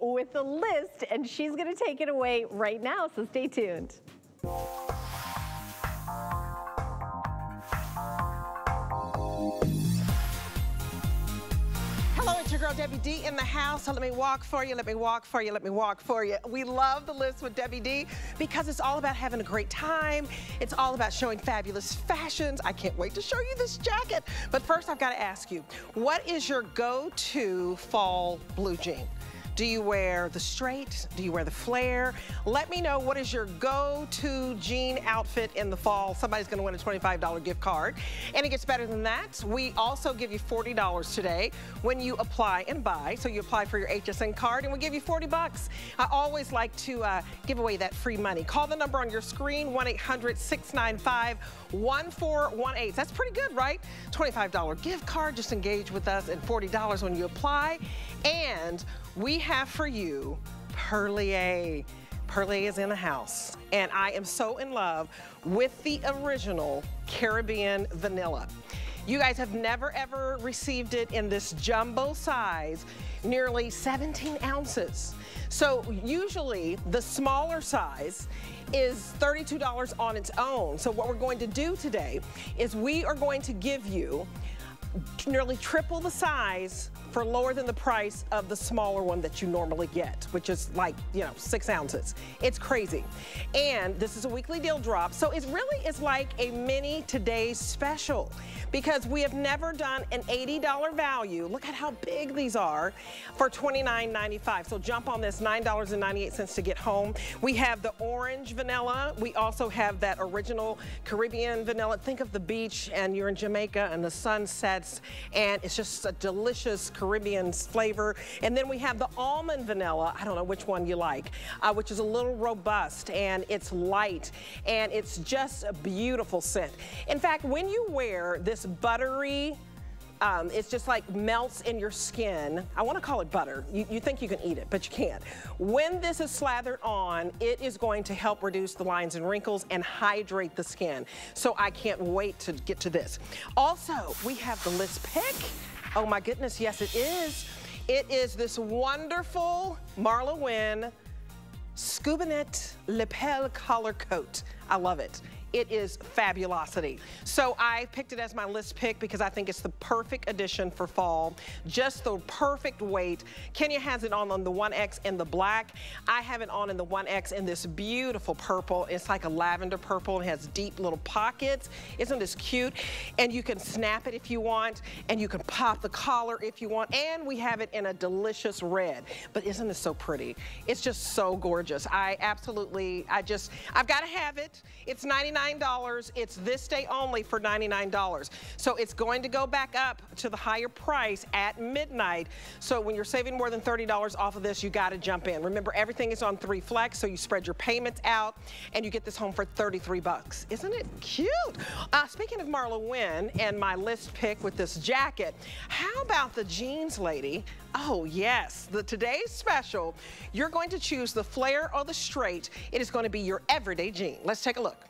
with the list and she's gonna take it away right now, so stay tuned. Hello, it's your girl Debbie D in the house. So let me walk for you, let me walk for you, let me walk for you. We love the list with Debbie D because it's all about having a great time. It's all about showing fabulous fashions. I can't wait to show you this jacket. But first I've got to ask you, what is your go-to fall blue jean? Do you wear the straight? Do you wear the flare? Let me know what is your go-to jean outfit in the fall. Somebody's gonna win a $25 gift card. And it gets better than that. We also give you $40 today when you apply and buy. So you apply for your HSN card and we give you 40 bucks. I always like to uh, give away that free money. Call the number on your screen, 1-800-695-1418. That's pretty good, right? $25 gift card, just engage with us and $40 when you apply. And we have for you Perlier. Perlier is in the house. And I am so in love with the original Caribbean vanilla. You guys have never ever received it in this jumbo size, nearly 17 ounces. So usually the smaller size is $32 on its own. So what we're going to do today is we are going to give you nearly triple the size for lower than the price of the smaller one that you normally get, which is like, you know, six ounces. It's crazy. And this is a weekly deal drop, so it really is like a mini today's special because we have never done an $80 value. Look at how big these are for $29.95. So jump on this, $9.98 to get home. We have the orange vanilla. We also have that original Caribbean vanilla. Think of the beach and you're in Jamaica and the sun sets and it's just a delicious Caribbean flavor. And then we have the almond vanilla. I don't know which one you like, uh, which is a little robust and it's light and it's just a beautiful scent. In fact, when you wear this buttery um, it's just like melts in your skin. I wanna call it butter. You, you, think you can eat it, but you can't. When this is slathered on, it is going to help reduce the lines and wrinkles and hydrate the skin. So I can't wait to get to this. Also, we have the list pick. Oh my goodness, yes it is. It is this wonderful Marla Wynne Scuba Knit Lapel Collar Coat. I love it it is fabulosity. So I picked it as my list pick because I think it's the perfect addition for fall. Just the perfect weight. Kenya has it on on the 1X in the black. I have it on in the 1X in this beautiful purple. It's like a lavender purple. It has deep little pockets. Isn't this cute? And you can snap it if you want, and you can pop the collar if you want, and we have it in a delicious red. But isn't this so pretty? It's just so gorgeous. I absolutely, I just, I've got to have it. It's 99 $99. It's this day only for $99. So it's going to go back up to the higher price at midnight. So when you're saving more than $30 off of this, you got to jump in. Remember, everything is on three flex, so you spread your payments out and you get this home for 33 bucks. Isn't it cute? Uh, speaking of Marla Wynne and my list pick with this jacket, how about the jeans lady? Oh yes, the today's special, you're going to choose the flare or the straight. It is going to be your everyday jean. Let's take a look.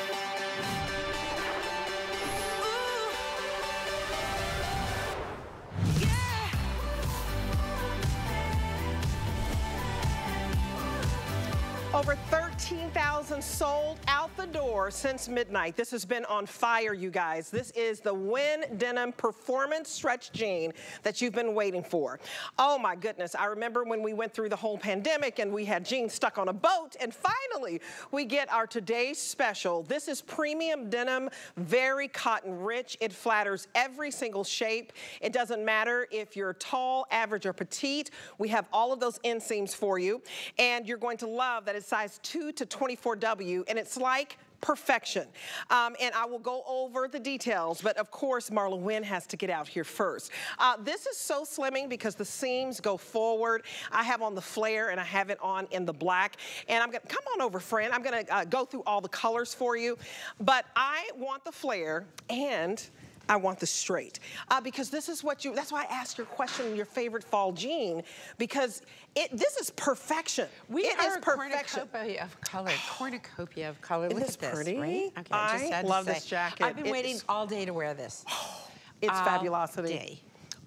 Over 13,000 sold out the door since midnight. This has been on fire, you guys. This is the Wynne Denim Performance Stretch Jean that you've been waiting for. Oh my goodness. I remember when we went through the whole pandemic and we had jeans stuck on a boat and finally we get our today's special. This is premium denim, very cotton rich. It flatters every single shape. It doesn't matter if you're tall, average, or petite. We have all of those inseams for you and you're going to love that is size 2 to 24W, and it's like perfection. Um, and I will go over the details, but of course Marla Wynne has to get out here first. Uh, this is so slimming because the seams go forward. I have on the flare and I have it on in the black. And I'm gonna, come on over friend, I'm gonna uh, go through all the colors for you. But I want the flare and I want the straight. Uh, because this is what you, that's why I asked your question, your favorite fall jean, because it, this is perfection. We it are is perfection. cornucopia of color, cornucopia of color. Isn't Look this at this, pretty? right? Okay, I just love this jacket. I've been It waiting is- all day to wear this. It's all fabulosity. day.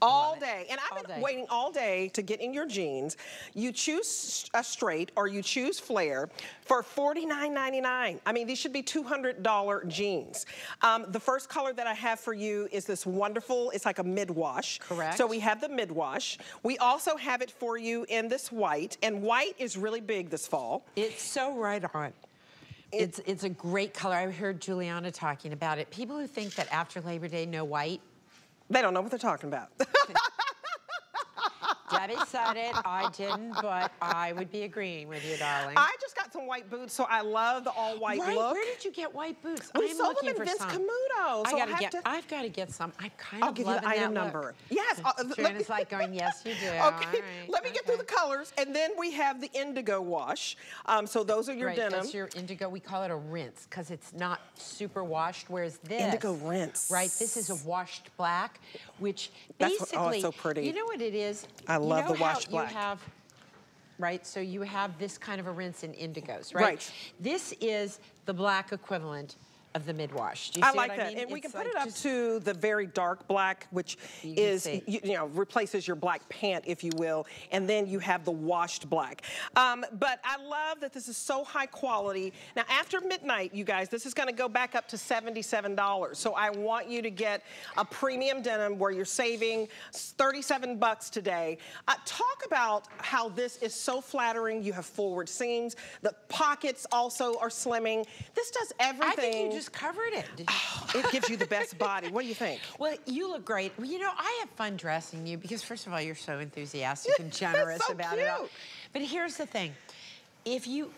All day. And I've been day. waiting all day to get in your jeans. You choose a straight or you choose flare for $49.99. I mean, these should be $200 jeans. Um, the first color that I have for you is this wonderful, it's like a mid-wash. Correct. So we have the mid-wash. We also have it for you in this white, and white is really big this fall. It's so right on. It's, it's a great color. I heard Juliana talking about it. People who think that after Labor Day, no white, They don't know what they're talking about. Debbie said it, I didn't, but I would be agreeing with you, darling. I just got some white boots, so I love the all-white right, look. where did you get white boots? We I'm sold them looking in for Vince some. Camuto, I so I gotta have get. to- I've got to get some. I'm kind I'll of give you the loving item number. Look. Yes. uh, Trina's like going, yes, you do. Okay, All right, let me get through the colors, and then we have the indigo wash. Um, so those are your right, denim. That's your indigo. We call it a rinse because it's not super washed. Whereas this Indigo rinse. right? This is a washed black, which That's what- oh, basically, it's so pretty. You know what it is? I love know the how black. You have, right? So you have this kind of a rinse in indigos, right? Right. This is the black equivalent of the mid-wash. Do you I see like what that, I mean? and we can put like it up to the very dark black, which is you, you know replaces your black pant, if you will, and then you have the washed black. Um, but I love that this is so high quality. Now after midnight, you guys, this is going to go back up to seventy-seven dollars. So I want you to get a premium denim where you're saving thirty-seven bucks today. Uh, talk about how this is so flattering. You have forward seams. The pockets also are slimming. This does everything. I think you just covered it. Did you? Oh. It gives you the best body. What do you think? Well, you look great. Well, you know, I have fun dressing you because, first of all, you're so enthusiastic and generous so about it all. But here's the thing. If you,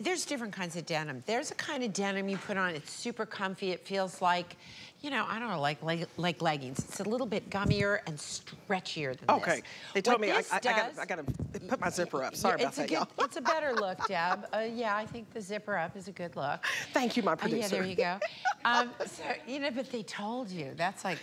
there's different kinds of denim. There's a kind of denim you put on, it's super comfy. It feels like, you know, I don't know, like leg, like leggings. It's a little bit gummier and stretchier than Okay. this. They told What me I, I, I, gotta, I gotta put my zipper up. Sorry about it's a that, y'all. It's a better look, Deb. Uh, yeah, I think the zipper up is a good look. Thank you, my Uh, yeah, there you go. Um, so, you know, but they told you. That's like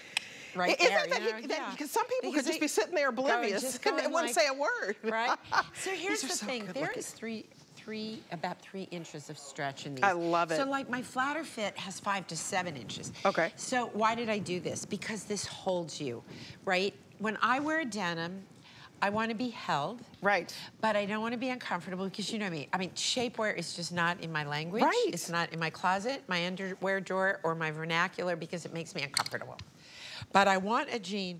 right Isn't there. that you know? that- yeah. because some people Because could just they be sitting there oblivious and going wouldn't like- say a word. Right? So here's the so thing. There is three, three, about three inches of stretch in these. I love it. So like my flatter fit has five to seven inches. Okay. So why did I do this? Because this holds you, right? When I wear a denim, I want to be held. Right. But I don't want to be uncomfortable because you know me. I mean, shapewear is just not in my language. Right. It's not in my closet, my underwear drawer, or my vernacular because it makes me uncomfortable. But I want a jean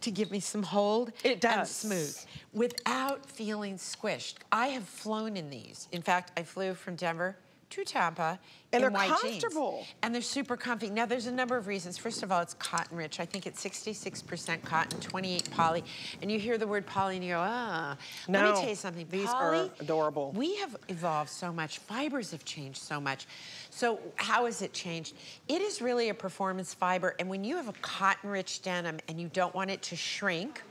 to give me some hold It and does. smooth without feeling squished. I have flown in these. In fact, I flew from Denver to Tampa And in they're white jeans. comfortable. And they're super comfy. Now, there's a number of reasons. First of all, it's cotton rich. I think it's 66% cotton, 28 poly. And you hear the word poly and you go, ah. Let No, me tell you something. these are adorable. We have evolved so much. Fibers have changed so much. So how has it changed? It is really a performance fiber. And when you have a cotton rich denim and you don't want it to shrink,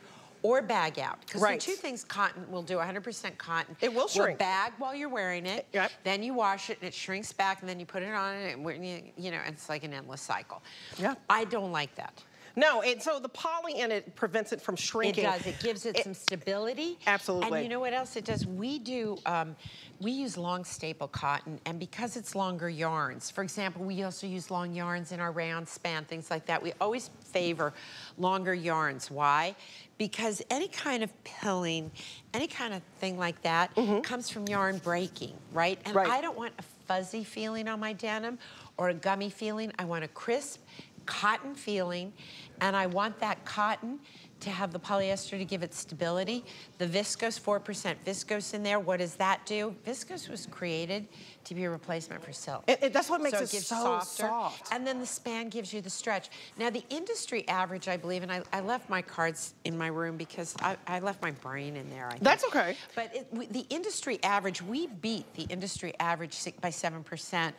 or bag out. Because Right. the two things cotton will do, 100% cotton. It will shrink. bag while you're wearing it. Yep. Then you wash it and it shrinks back and then you put it on and it, you know, it's like an endless cycle. Yeah. I don't like that. No, and so the poly in it prevents it from shrinking. It does. It gives it, some stability. Absolutely. And you know what else it does? We do. Um, we use long staple cotton, and because it's longer yarns. For example, we also use long yarns in our rayon span, things like that. We always favor longer yarns. Why? Because any kind of pilling, any kind of thing like that, comes from yarn breaking, right? And. Right. I don't want a fuzzy feeling on my denim or a gummy feeling. I want a crisp cotton feeling, and I want that cotton to have the polyester to give it stability. The viscose, 4% viscose in there, what does that do? Viscose was created to be a replacement for silk. It- it- that's what makes so it gives so softer, soft. And then the span gives you the stretch. Now the industry average, I believe, and I, I left my cards in my room because I, I left my brain in there. That's okay. But it, we, the industry average, we beat the industry average by 7%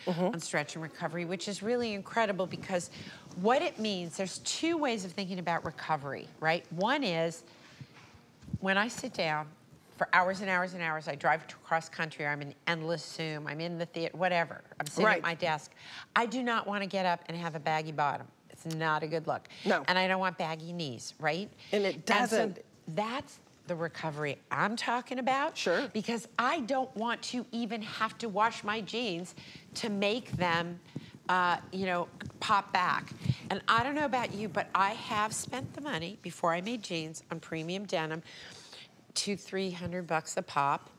Mm-hmm. on stretch and recovery, which is really incredible because what it means, there's two ways of thinking about recovery, right? One is when I sit down for hours and hours and hours, I drive to cross country, I'm in endless Zoom, I'm in the theater, whatever. I'm sitting Right. at my desk. I do not want to get up and have a baggy bottom. It's not a good look. No. And I don't want baggy knees, right? And it doesn't. that's the recovery I'm talking about. Sure. Because I don't want to even have to wash my jeans to make them, uh, you know, pop back. And I don't know about you, but I have spent the money before I made jeans on premium denim, two, three hundred bucks a pop.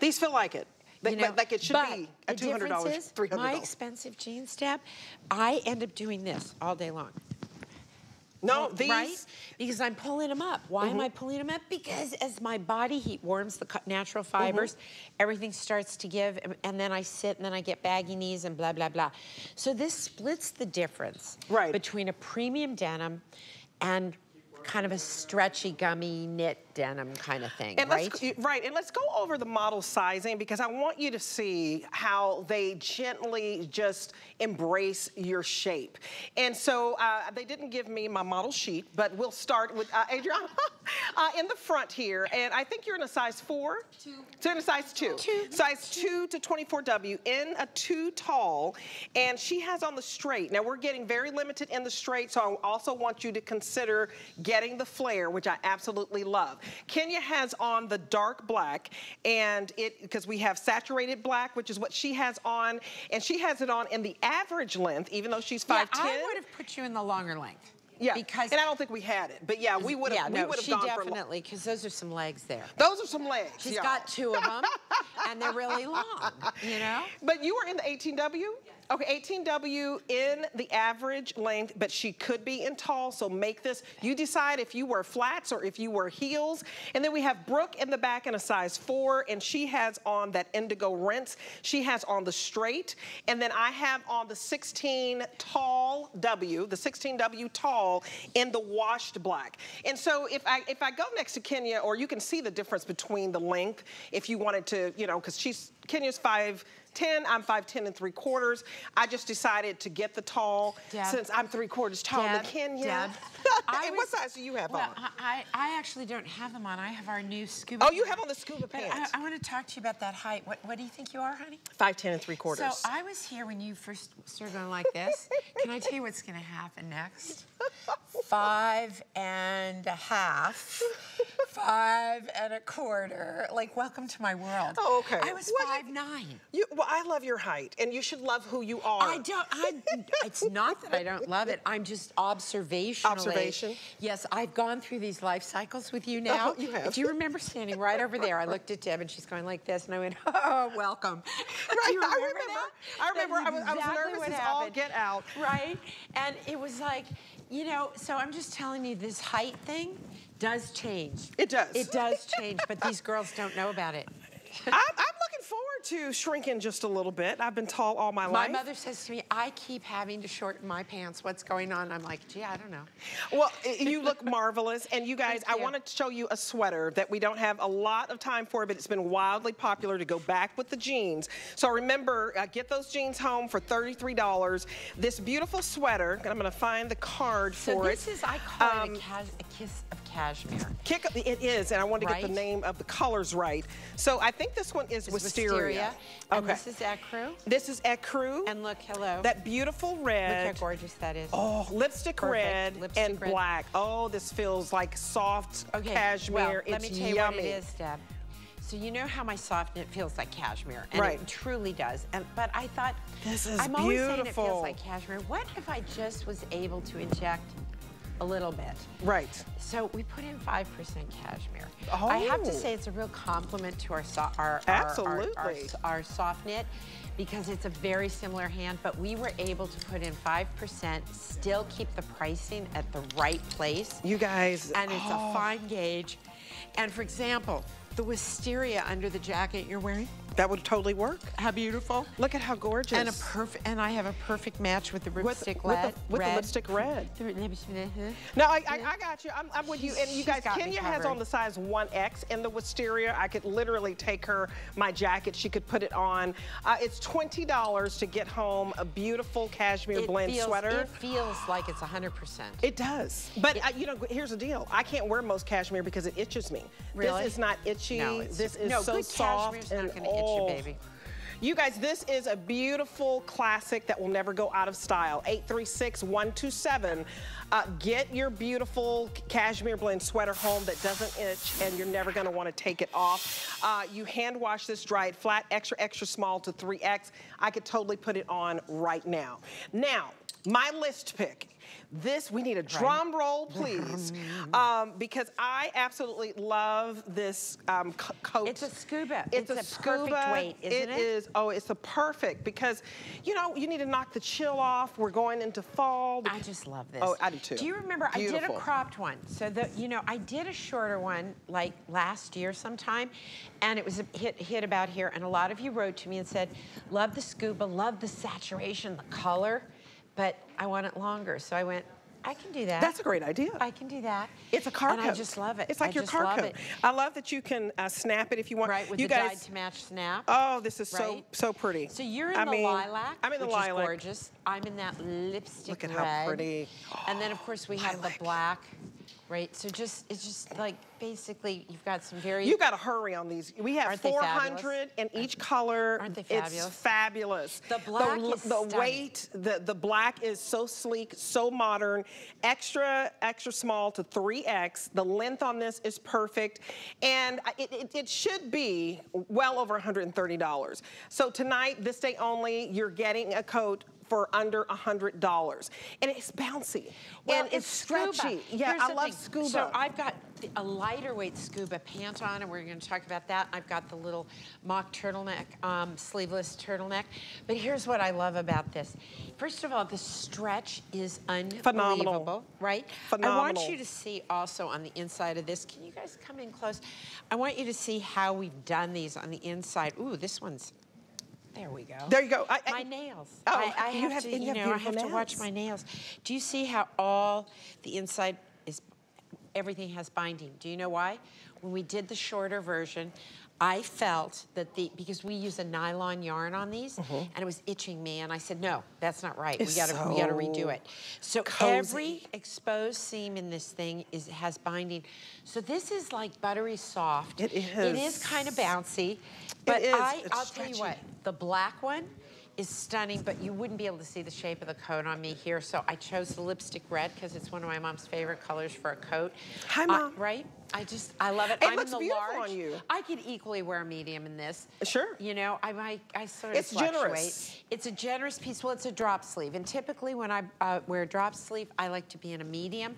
These feel like it. They- You know, like it should be a two hundred dollars, three hundred My expensive jeans, Deb, I end up doing this all day long. No, these. Mm-hmm. right? Because I'm pulling them up. Why am I pulling them up? Because as my body heat warms the natural Mm-hmm. fibers, everything starts to give, and- and then I sit, and then I get baggy knees, and blah blah blah. So this splits the difference Right. between a premium denim and kind of a stretchy, gummy knit denim kind of thing, And right? let's, right, and let's go over the model sizing because I want you to see how they gently just embrace your shape. And so uh, they didn't give me my model sheet, but we'll start with uh, Adriana uh, in the front here. And I think you're in a size four? Two. So in a size two. Two. Size two to 24W in a two tall. And she has on the straight. Now we're getting very limited in the straight, so I also want you to consider getting the flare, which I absolutely love. Kenya has on the dark black, and it, because we have saturated black, which is what she has on, and she has it on in the average length, even though she's 5'10". yeah, I would have put you in the longer length. Yeah, because and I don't think we had it, but yeah, we would have. yeah, we no, would have she gone for. lo- definitely because those are some legs there. Those are some legs. She's got two of them, and they're really long. You know. But you were in the 18W? Okay, 18W in the average length, but she could be in tall, so make this. You decide if you wear flats or if you wear heels. And then we have Brooke in the back in a size four, and she has on that indigo rinse. She has on the straight. And then I have on the 16 tall W, the 16W tall in the washed black. And so if I if I go next to Kenya, or you can see the difference between the length if you wanted to, you know, because she's Kenya's 5'10, I'm 5'10 and three quarters. I just decided to get the tall Deb. since I'm three quarters tall. Deb, Kenya. Deb, I and what size do you have well, on? I, I actually don't have them on. I have our new scuba. Oh, you pants. have on the scuba But I, pants. I want to talk to you about that height. What, what do you think you are, honey? 5'10 and three quarters. So I was here when you first started going like this. Can I tell you what's going to happen next? Five and a half. Five and a quarter. Like, welcome to my world. Oh, okay. I was Well, you- five nine. You, well, I love your height, and you should love who you are. I don't. I. It's not that I don't love it. I'm just observationally. Observation? Yes, I've gone through these life cycles with you now. Oh, you have. Do you remember standing right over there? I looked at Deb and she's going like this, and I went, "Oh, welcome." Right, I remember remember. that? I remember. I was- I was nervous as all get out. Right, and it was like, you know. So I'm just telling you, this height thing does change. It does. It does change, but these girls don't know about it. I'm, I'm looking forward to shrinking just a little bit. I've been tall all my, My life. My mother says to me, I keep having to shorten my pants. What's going on? I'm like, gee, I don't know. Well, you look marvelous. And you guys, Thank I want to show you a sweater that we don't have a lot of time for, but it's been wildly popular to go back with the jeans. So remember, uh, get those jeans home for $33. This beautiful sweater, and I'm going to find the card So for this is, I call it Um, a, a kiss of cashmere. Kick, it is, and I want to get the name of the colors right. So I think this one is It's wisteria. And Okay. this is ecru. This is ecru. And look, hello. that beautiful red. look how gorgeous that is. Oh, lipstick Perfect. red Lipstick and red. black. Oh, this feels like soft okay, cashmere. Well, let me tell you yummy. what it is, Deb. So you know how my soft knit feels like cashmere, and Right. it truly does. And but I thought, This is I'm always saying it feels like cashmere. What if I just was able to inject a little bit? Right. So we put in 5% cashmere. I have to Oh. say it's a real compliment to our, so, our, our- our, Absolutely. our, our soft knit because it's a very similar hand, but we were able to put in 5%, still keep the pricing at the right place. You guys. And it's oh, a fine gauge. And for example, the wisteria under the jacket you're wearing, That would totally work. how beautiful. Look at how gorgeous. And a perfect, and I have a perfect match with the lipstick with, red. the, with the red. lipstick red. The lipstick- No, I, I, I got you. I'm, I'm with you. And you guys, Kenya has on the size 1X in the wisteria. I could literally take her my jacket. She could put it on. Uh, it's $20 to get home a beautiful cashmere It blend feels, sweater. It feels like it's 100%. It does. But uh, you know, here's the deal. I can't wear most cashmere because it itches me. Really? This is not itchy. No, it's- this is no, so good soft cashmere's not and gonna itch you, oh. baby. You guys, this is a beautiful classic that will never go out of style. 836-127. Uh, get your beautiful cashmere blend sweater home that doesn't itch and you're never gonna wanna take it off. Uh, you hand wash this, dry it flat, extra, extra small to 3X. I could totally put it on right now. Now, my list pick. This, we need a drum roll, please, um, because I absolutely love this um, coat. It's a scuba. It's, It's a, a perfect weight, isn't it? It is. Oh, it's a perfect because, you know, you need to knock the chill off. We're going into fall. I just love this. Oh, I do too. Do you remember I did a cropped one? So the you know I did a shorter one like last year sometime, and it was a hit hit about here. And a lot of you wrote to me and said, "Love the scuba, love the saturation, the color, but I want it longer." So I went, "I can do that. That's a great idea. I can do that." It's a car and coat. I just love it. It's like I your car coat. It. I love that you can uh, snap it if you want. Right with you the guys, dyed to match snap. Oh, this is so right? so pretty. So you're in I the mean, lilac, I'm in the which lilac. is gorgeous. I'm in that lipstick Look at red. how pretty. And then of course we have the black, right? So just it's just like basically you've got some very You got to hurry on these. We have 400 in each color. Aren't they fabulous? It's fabulous? The black the, is the stunning. weight, the the black is so sleek, so modern. Extra extra small to 3x. The length on this is perfect, and it, it, it should be well over $130. So tonight, this day only, you're getting a coat for under $100. And it's bouncy. well, and it's, scuba. stretchy. Yeah, Here's I love thing. scuba. So I've got a lighter weight scuba pant on, and we're going to talk about that. I've got the little mock turtleneck, um, sleeveless turtleneck. But here's what I love about this. First of all, the stretch is unbelievable, Phenomenal. right? Phenomenal. I want you to see also on the inside of this. Can you guys come in close? I want you to see how we've done these on the inside. Ooh, this one's. There we go. There you go. I- I- my nails. Oh, I, I you have, have- to, and you you have know, I have beautiful to watch my nails. Do you see how all the inside is, everything has binding? Do you know why? When we did the shorter version, I felt that the, because we use a nylon yarn on these, and it was itching me, and I said, no, that's not right. It's we gotta, we gotta redo it. So cozy. every exposed seam in this thing is has binding. So this is like buttery soft. It It is. is kind of bouncy, but is. I, It's I'll tell you what, the black one is stunning, but you wouldn't be able to see the shape of the coat on me here. So I chose the lipstick red because it's one of my mom's favorite colors for a coat. Hi, Uh, Mom. right? I just, I love it. It I'm looks in the beautiful on you. I could equally wear a medium in this. Sure. You know, I might, I sort of It's fluctuate. generous. It's a generous piece. Well, it's a drop sleeve. And typically when I uh, wear a drop sleeve, I like to be in a medium.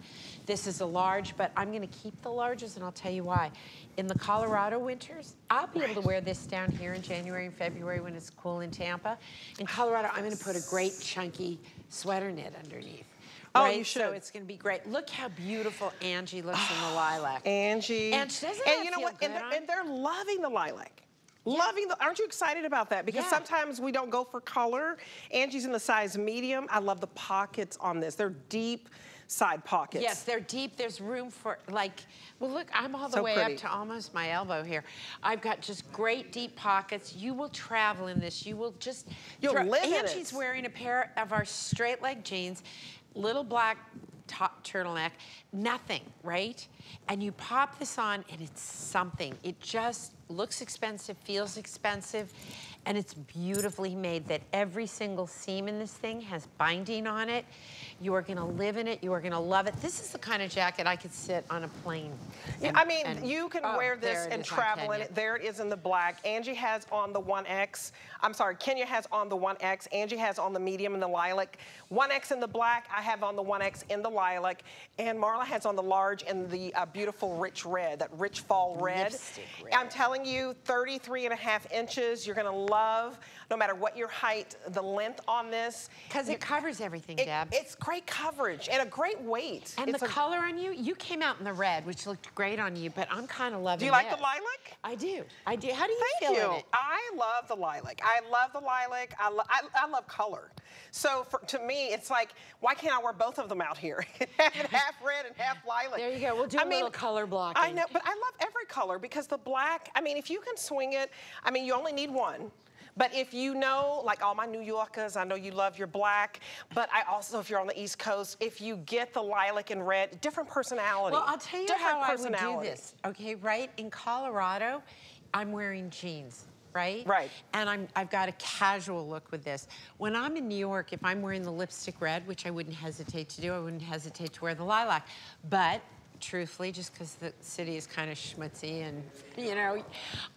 This is a large, but I'm gonna keep the larges and I'll tell you why. In the Colorado winters, I'll be able to wear this down here in January and February when it's cool in Tampa. In Colorado, I'm gonna put a great chunky sweater knit underneath. Oh, right? you So should. it's gonna be great. Look how beautiful Angie looks in the lilac. Angie. And she doesn't and you know what? And they're, and they're loving the lilac. Loving the, aren't you excited about that? Because Yeah. sometimes we don't go for color. Angie's in the size medium. I love the pockets on this. They're deep side pockets. Yes, they're deep. There's room for like, well, look, I'm all the So way pretty. up to almost my elbow here. I've got just great deep pockets. You will travel in this. You will just. You'll live in Angie's it. wearing a pair of our straight leg jeans, little black top turtleneck, nothing, right? And you pop this on, and it's something. It just looks expensive, feels expensive, and it's beautifully made. That every single seam in this thing has binding on it. You are gonna live in it. You are gonna love it. This is the kind of jacket I could sit on a plane. Yeah, and- I mean, and- you can oh, wear this and travel in it. There it is in the black. Angie has on the 1X. I'm sorry, Kenya has on the 1X. Angie has on the medium and the lilac. 1X in the black. I have on the 1X in the lilac. And Marla has on the large in the uh, beautiful rich red, that rich fall red. Red. I'm telling you, 33 and a half inches. You're gonna love, no matter what your height, the length on this. Because it covers everything, It- Deb. it's great coverage and a great weight. and It's the color on you, you came out in the red, which looked great on you, but I'm kind of loving it. Do you like the lilac? I do. I do. How do you Thank feel you. in it? I love the lilac. I love the lilac. I, lo- I, I love color. So for, to me, it's like, why can't I wear both of them out here? half red and half lilac. There you go. We'll do a a little color blocking. I know, but I love every color because the black, I mean, if you can swing it, I mean, you only need one. But if you know, like all my New Yorkers, I know you love your black, but I also, if you're on the East Coast, if you get the lilac and red, different personality. Well, I'll tell you how I would do this. Okay, right? In Colorado, I'm wearing jeans. Right? Right. And I'm, I've got a casual look with this. When I'm in New York, if I'm wearing the lipstick red, which I wouldn't hesitate to do, I wouldn't hesitate to wear the lilac. But truthfully, just because the city is kind of schmutzy and, you know,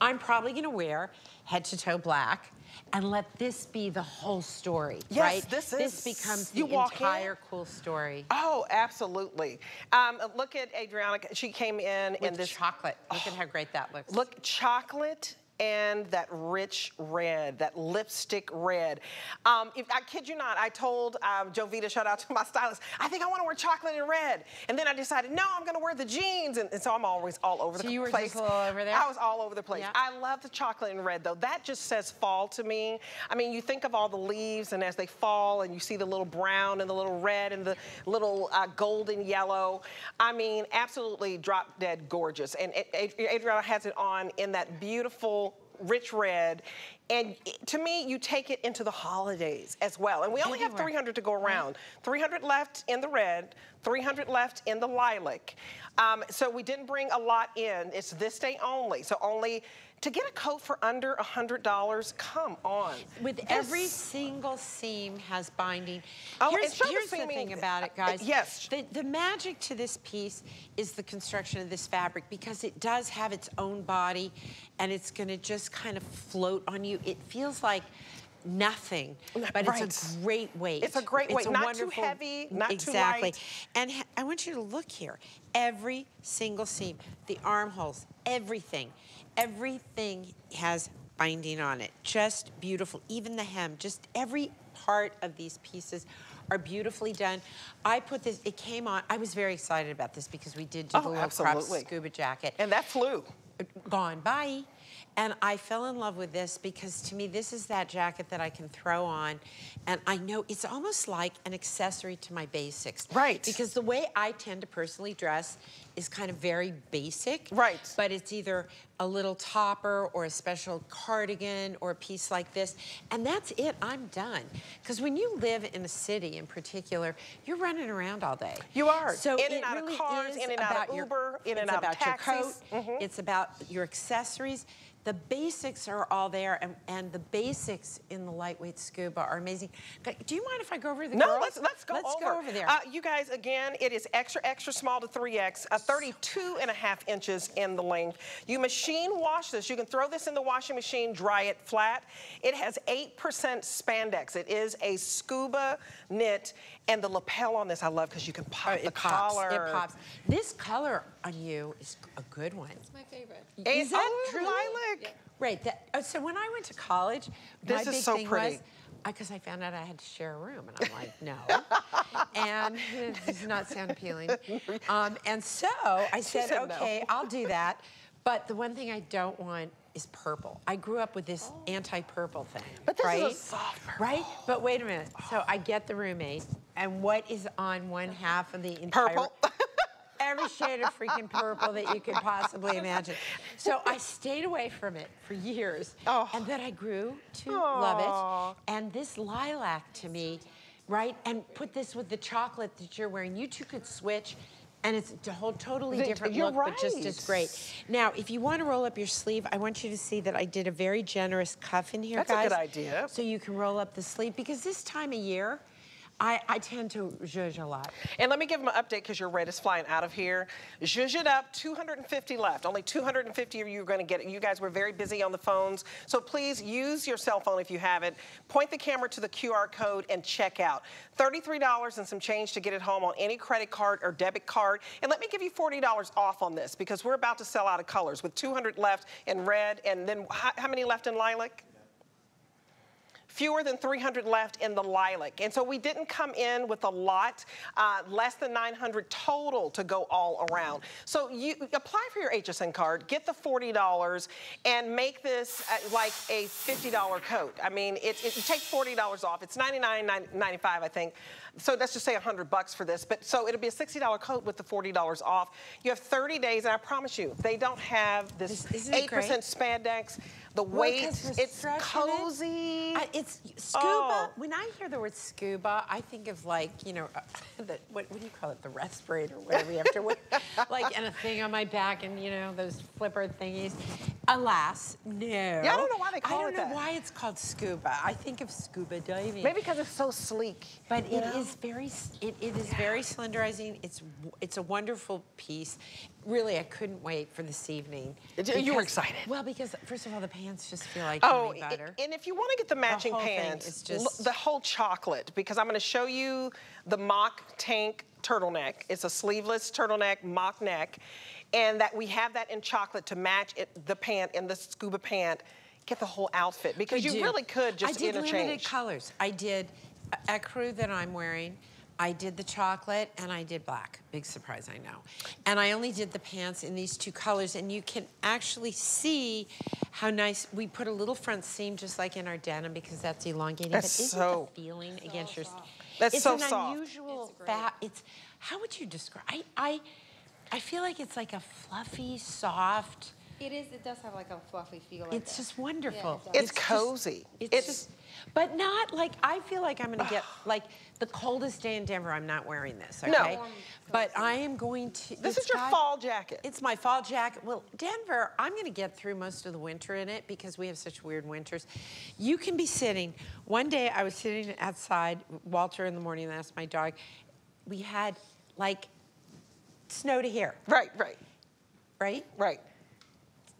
I'm probably going to wear head to toe black and let this be the whole story, Yes, right? this This is- becomes you the walk in- entire cool story. Oh, absolutely. Um, look at Adriana. She came in in With this chocolate. Look at how great that looks. Look, chocolate and that rich red, that lipstick red. Um, if I kid you not, I told um, Jovita, shout out to my stylist, I think I want to wear chocolate and red. And then I decided, no, I'm going to wear the jeans. And, and so I'm always all over So the you were place. just a little over there? I was all over the place. Yeah. I love the chocolate and red, though. That just says fall to me. I mean, you think of all the leaves, and as they fall, and you see the little brown and the little red and the little uh, golden yellow. I mean, absolutely drop dead gorgeous. And Adriana has it on in that beautiful rich red. And to me, you take it into the holidays as well. And we only have 300 to go around. 300 left in the red, 300 left in the lilac. Um, so we didn't bring a lot in. It's this day only. So only to get a coat for under $100, come on. With every single seam has binding. Oh, here's the here's the, thing about it, Uh, guys. yes. The, the magic to this piece is the construction of this fabric because it does have its own body and it's going to just kind of float on you. It feels like nothing, but Right. it's a great weight. It's a great weight, a not too heavy, not too exactly. light. And I want you to look here. Every single seam, the armholes, everything, everything has binding on it. Just beautiful. Even the hem, just every part of these pieces are beautifully done. I put this, it came on, I was very excited about this because we did do Oh, the little crop scuba jacket And that flew. gone by. And I fell in love with this because to me, this is that jacket that I can throw on. And I know it's almost like an accessory to my basics. Right. Because the way I tend to personally dress is kind of very basic. Right. But it's either a little topper or a special cardigan or a piece like this. And that's it, I'm done. Because when you live in a city in particular, you're running around all day. You are. So In and out of really cars, is in and out of about your- Uber, in and it's out of about your coat, taxis. Mhm. it's about your accessories. The basics are all there, and, and the basics in the lightweight scuba are amazing. Do you mind if I go over the No, girls? let's let's go let's over. go over there. Uh, you guys, again, it is extra extra small to 3x, a 32 and a half inches in the length. You machine wash this. You can throw this in the washing machine, dry it flat. It has 8% spandex. It is a scuba knit, and the lapel on this I love because you can pop Oh, the it pops. collar. It pops. This color on you is a good one. It's my favorite. And- Is that oh, true? lilac. Right. That, oh, so when I went to college, This my is big so thing pretty. was because I found out I had to share a room, and I'm like, no, and it does not sound appealing. Um, and so I said, said no. okay, I'll do that. But the one thing I don't want is purple. I grew up with this oh. anti-purple thing. But this is right? soft purple. Right? But wait a minute. So I get the roommate, and what is on one half of the entire Purple. every shade of freaking purple that you could possibly imagine. So I stayed away from it for years. Oh. And then I grew to love it. And this lilac to me, right? And put this with the chocolate that you're wearing. You two could switch. And it's a whole totally The- different look, but just as great. Now, if you want to roll up your sleeve, I want you to see that I did a very generous cuff in here, That's a good idea. So you can roll up the sleeve because this time of year, I, I tend to zhuzh a lot. And let me give them an update because your red is flying out of here. Zhuzh it up, 250 left. Only 250 of you are going to get it. You guys were very busy on the phones. So please use your cell phone if you have it. Point the camera to the QR code and check out. $33 and some change to get it home on any credit card or debit card. And let me give you $40 off on this because we're about to sell out of colors with 200 left in red and then how, how many left in lilac? Fewer than 300 left in the lilac. And so we didn't come in with a lot, uh, less than 900 total to go all around. So you apply for your HSN card, get the $40, and make this uh, like a $50 coat. I mean, it, it, you take $40 off. It's $99.95, I think. So let's just say 100 bucks for this. But so it'll be a $60 coat with the $40 off. You have 30 days, and I promise you, they don't have this Is- isn't it 8% spandex. The well, weight, it's stretching it. cozy. I, it's scuba. Oh. When I hear the word scuba, I think of like, you know, uh, the, what, what do you call it? The respirator, whatever you have to wear. like, and a thing on my back and, you know, those flipper thingies. Alas, no. Yeah, I don't know why they call it I don't it know that. why it's called scuba. I think of scuba diving. Maybe because it's so sleek. But it know? is very, it, it is very slenderizing. It's it's a wonderful piece. Really, I couldn't wait for this evening. Did you- were excited. Well, because first of all, the pants just feel like Oh, butter. and if you want to get the matching thing pants, just- the whole chocolate, because I'm going to show you the mock tank turtleneck. It's a sleeveless turtleneck, mock neck, and that we have that in chocolate to match it, the pant and the scuba pant. Get the whole outfit because We you do. really could just interchange. I did interchange. limited colors. I did a ecru that I'm wearing. I did the chocolate and I did black. Big surprise, I know. And I only did the pants in these two colors, and you can actually see how nice. We put a little front seam just like in our denim because that's elongating. That's but isn't so- the feeling against your? That's it's so an soft. unusual fat. It's how would you describe? I I I feel like it's like a fluffy, soft. It is. It does have like a fluffy feel. Like It's that. just wonderful. Yeah, it does. It's just- cozy. it's, It's- just, but not like I feel like I'm gonna get like the coldest day in Denver. I'm not wearing this. No. Okay? But I am going to. This is your got- fall jacket. It's my fall jacket. Well, Denver, I'm gonna get through most of the winter in it because we have such weird winters. You can be sitting. One day I was sitting outside. Walter in the morning. That's my dog. We had like snow to here, Right, right, right? right.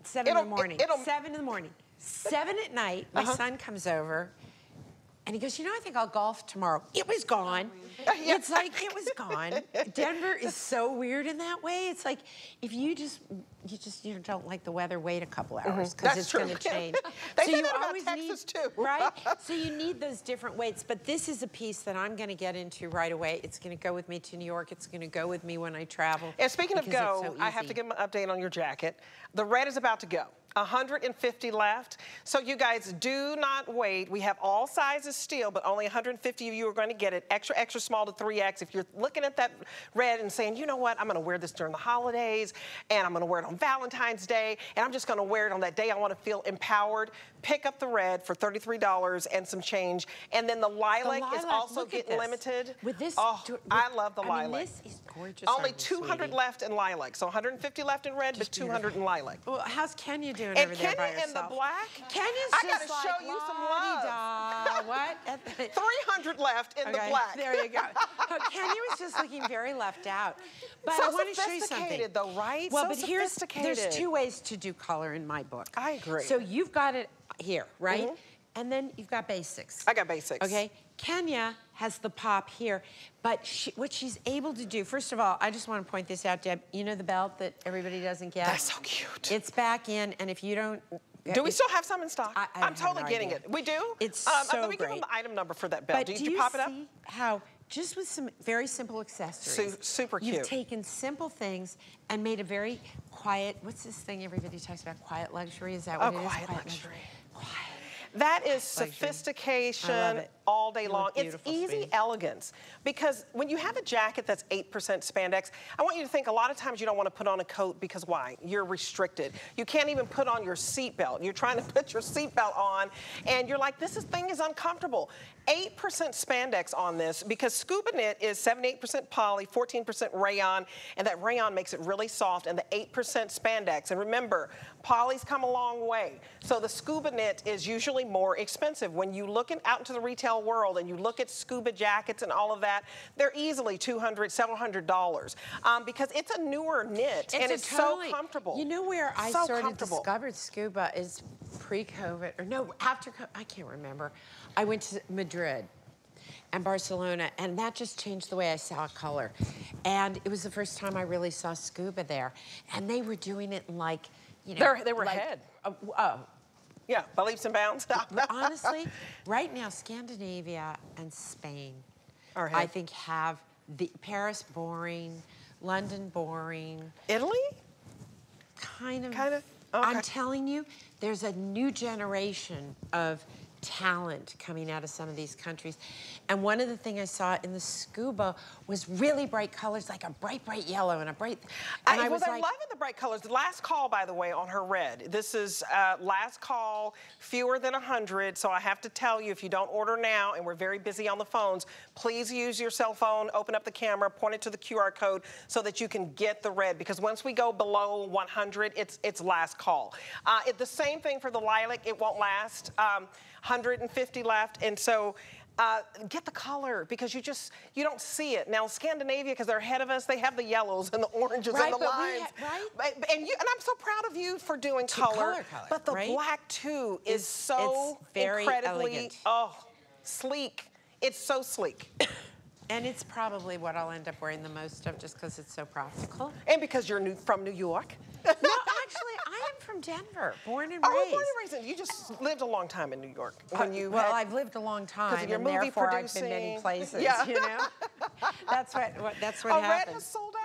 Seven in It'll- the morning. it'll- Seven in the morning. Seven at night, my Uh-huh. son comes over and he goes, You know, I think I'll golf tomorrow. It was gone. It's like it was gone. Denver is so weird in that way. It's like if you just you just you don't like the weather, wait a couple hours because Mm-hmm. It's going to change. They so say you that about always Texas, need, too. right? So you need those different weights. But this is a piece that I'm going to get into right away. It's going to go with me to New York. It's going to go with me when I travel. And speaking of go, so I have to give an update on your jacket. The red is about to go. 150 left. So you guys do not wait. We have all sizes still, but only 150 of you are going to get it. Extra, extra small to 3X. If you're looking at that red and saying, you know what, I'm going to wear this during the holidays, and I'm going to wear it on Valentine's Day, and I'm just going to wear it on that day I want to feel empowered, pick up the red for $33 and some change. And then the lilac, is lilac, also getting limited. With this, oh, with- I love the I mean, lilac. this is gorgeous. Only on 200 sweetie. left in lilac. So 150 left in red, Just but 200 in lilac. Well, how's Kenya doing And over there by Kenya in the black? Kenya's I just gotta like, show you some love. What? 300 left in the black. There you go. Kenya was just looking very left out. But So I want to show you something. though, right? Well, So but here's there's two ways to do color in my book. I agree. So you've got it here, right? Mm-hmm. And then you've got basics. I got basics. Okay. Kenya has the pop here, but she, what she's able to do, first of all, I just want to point this out, Deb. You know the belt that everybody doesn't get? That's so cute. It's back in, and if you don't. do we uh, still have some in stock? I- am totally no getting idea. it. We do? It's um, uh, so Let me give great. them the item number for that belt. But Did do you, you pop it up? how just with some very simple accessories, Su- super you've taken simple things and made a very quiet. What's this thing everybody talks about? Quiet luxury. Is that Oh, what it is? quiet luxury. Quiet. That is sophistication. I love it. All day long. It's easy elegance because when you have a jacket that's 8% spandex, I want you to think a lot of times you don't want to put on a coat because why? You're restricted. You can't even put on your seatbelt. You're trying to put your seatbelt on and you're like, this is, thing is uncomfortable. 8% spandex on this because scuba knit is 78% poly, 14% rayon, and that rayon makes it really soft, and the 8% spandex. And remember, poly's come a long way. So the scuba knit is usually more expensive. When you look in, out into the retail world and you look at scuba jackets and all of that, they're easily 200 $700 um, because it's a newer knit and it's totally- so comfortable. You know where I So sort of discovered scuba is pre-COVID, or no, after I can't remember. I went to Madrid and Barcelona, and that just changed the way I saw color. And it was the first time I really saw scuba there, and they were doing it in like, you know, They're- they were like, ahead. Oh, oh, Yeah, by leaps and bounds. honestly, right now, Scandinavia and Spain, I think have the Paris boring, London boring, Italy? kind of. Kind of? I'm telling you, there's a new generation of talent coming out of some of these countries. And one of the things I saw in the scuba was really bright colors, like a bright, bright yellow and a bright. And I, I, was I'm like, loving the bright colors. The last call, by the way, on her red. This is uh, last call, fewer than 100. So I have to tell you, if you don't order now, and we're very busy on the phones, please use your cell phone, open up the camera, point it to the QR code so that you can get the red. Because once we go below 100, it's it's last call. Uh, it, the same thing for the lilac. It won't last. Um, 150 left, and so. Uh, get the color because you just you don't see it now. Scandinavia, because they're ahead of us, they have the yellows and the oranges Right, and the lines. right? And you and I'm so proud of you for doing color. color, color, but the right? black too is It's- so it's very incredibly elegant. oh sleek. It's so sleek. and it's probably what I'll end up wearing the most of just because it's so practical. and because you're new, from New York. no, actually, I am from Denver, born and Oh, raised. born and raised. You just lived a long time in New York. When Uh, you well, had- I've lived a long time, and movie therefore I've been many places. Yeah. You know, that's what, what that's what oh, red happened. has sold out.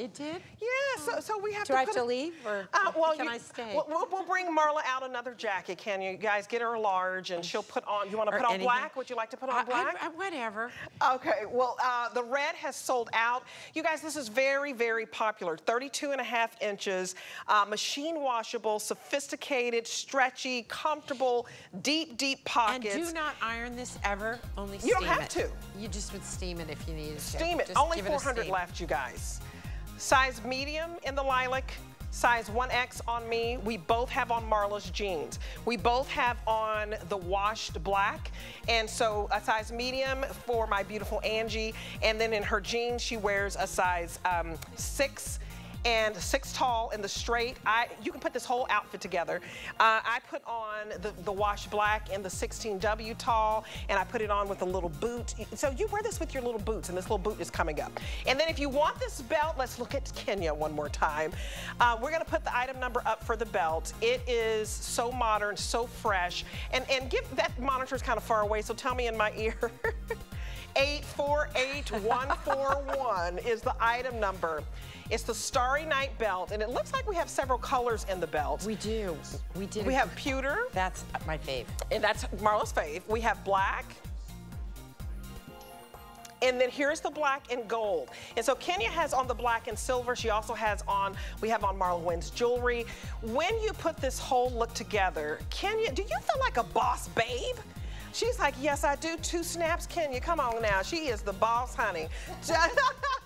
It did? Yeah. So, so we have Do to. I have to leave, or Uh, well, can you- I stay? We'll, we'll, we'll bring Marla out another jacket. Can you guys get her a large, and she'll put on. You want to put on anything. black? Would you like to put on I- black? I- whatever. Okay, well, uh, the red has sold out. You guys, this is very, very popular. 32 and a half inches, uh, machine washable, sophisticated, stretchy, comfortable, deep, deep pockets. And do not iron this ever. Only You steam don't have it. to. You just would steam it if you needed to. Steam it. Just Only give it 400 left, you guys. Size medium in the lilac. Size 1X on me. We both have on Marla's jeans. We both have on the washed black. And so a size medium for my beautiful Angie. And then in her jeans, she wears a size um, 6 and six tall in the straight. I you can put this whole outfit together. Uh, I put on the, the wash black and the 16W tall, and I put it on with a little boot. So you wear this with your little boots, and this little boot is coming up. And then if you want this belt, let's look at Kenya one more time. Uh, we're gonna put the item number up for the belt. It is so modern, so fresh, and and give that monitor's kind of far away. So tell me in my ear. 848141 is the item number. It's the Starry Night belt, and it looks like we have several colors in the belt. We do. We did. We have pewter, That's my fave. and that's Marla's fave. We have black. And then here's the black and gold. And so Kenya has on the black and silver. She also has on, we have on Marla Wynne's jewelry. When you put this whole look together, Kenya, do you feel like a boss babe? She's like, yes, I do. Two snaps, Kenya. Come on now. She is the boss, honey.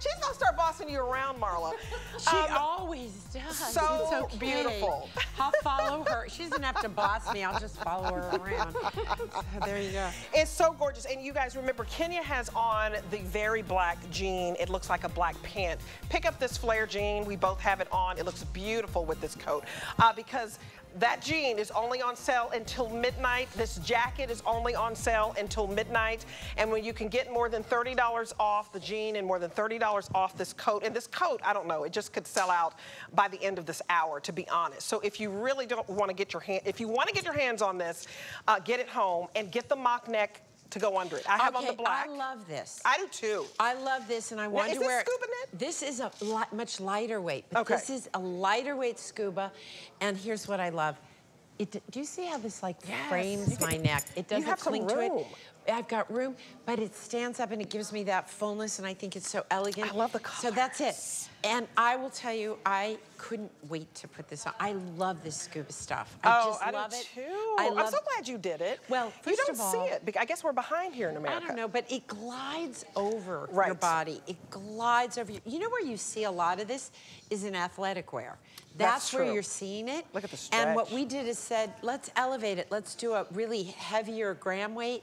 She's gonna start bossing you around, Marla. She Um, always does. so it's okay. beautiful. I'll follow her. She doesn't have to boss me. I'll just follow her around. So there you go. It's so gorgeous. And you guys remember, Kenya has on the very black jean. It looks like a black pant. Pick up this flare jean. We both have it on. It looks beautiful with this coat uh, because that jean is only on sale until midnight. This jacket is only on sale until midnight. And when you can get more than $30 off the jean and more than $30 off this coat, and this coat, I don't know, it just could sell out by the end of this hour, to be honest. So if you really don't want to get your hand, if you want to get your hands on this, uh, get it home and get the mock neck to go under it. I have on the black. I love this. I do too. I love this, and I want to this wear. it. scuba knit? This is a li much lighter weight. But Okay. This is a lighter weight scuba, and here's what I love. It, do you see how this like Yes, frames can- my neck? It doesn't cling to it. I've got room, but it stands up and it gives me that fullness, and I think it's so elegant. I love the color. So that's it. And I will tell you, I couldn't wait to put this on. I love this scuba stuff. I oh, just I love do it. too. I I'm so glad you did it. Well, you don't of all- see it. I guess we're behind here in America. I don't know, but it glides over your body. It glides over you. You know where you see a lot of this is in athletic wear. That's That's, where you're seeing it. Look at the stretch. And what we did is said, let's elevate it. Let's do a really heavier gram weight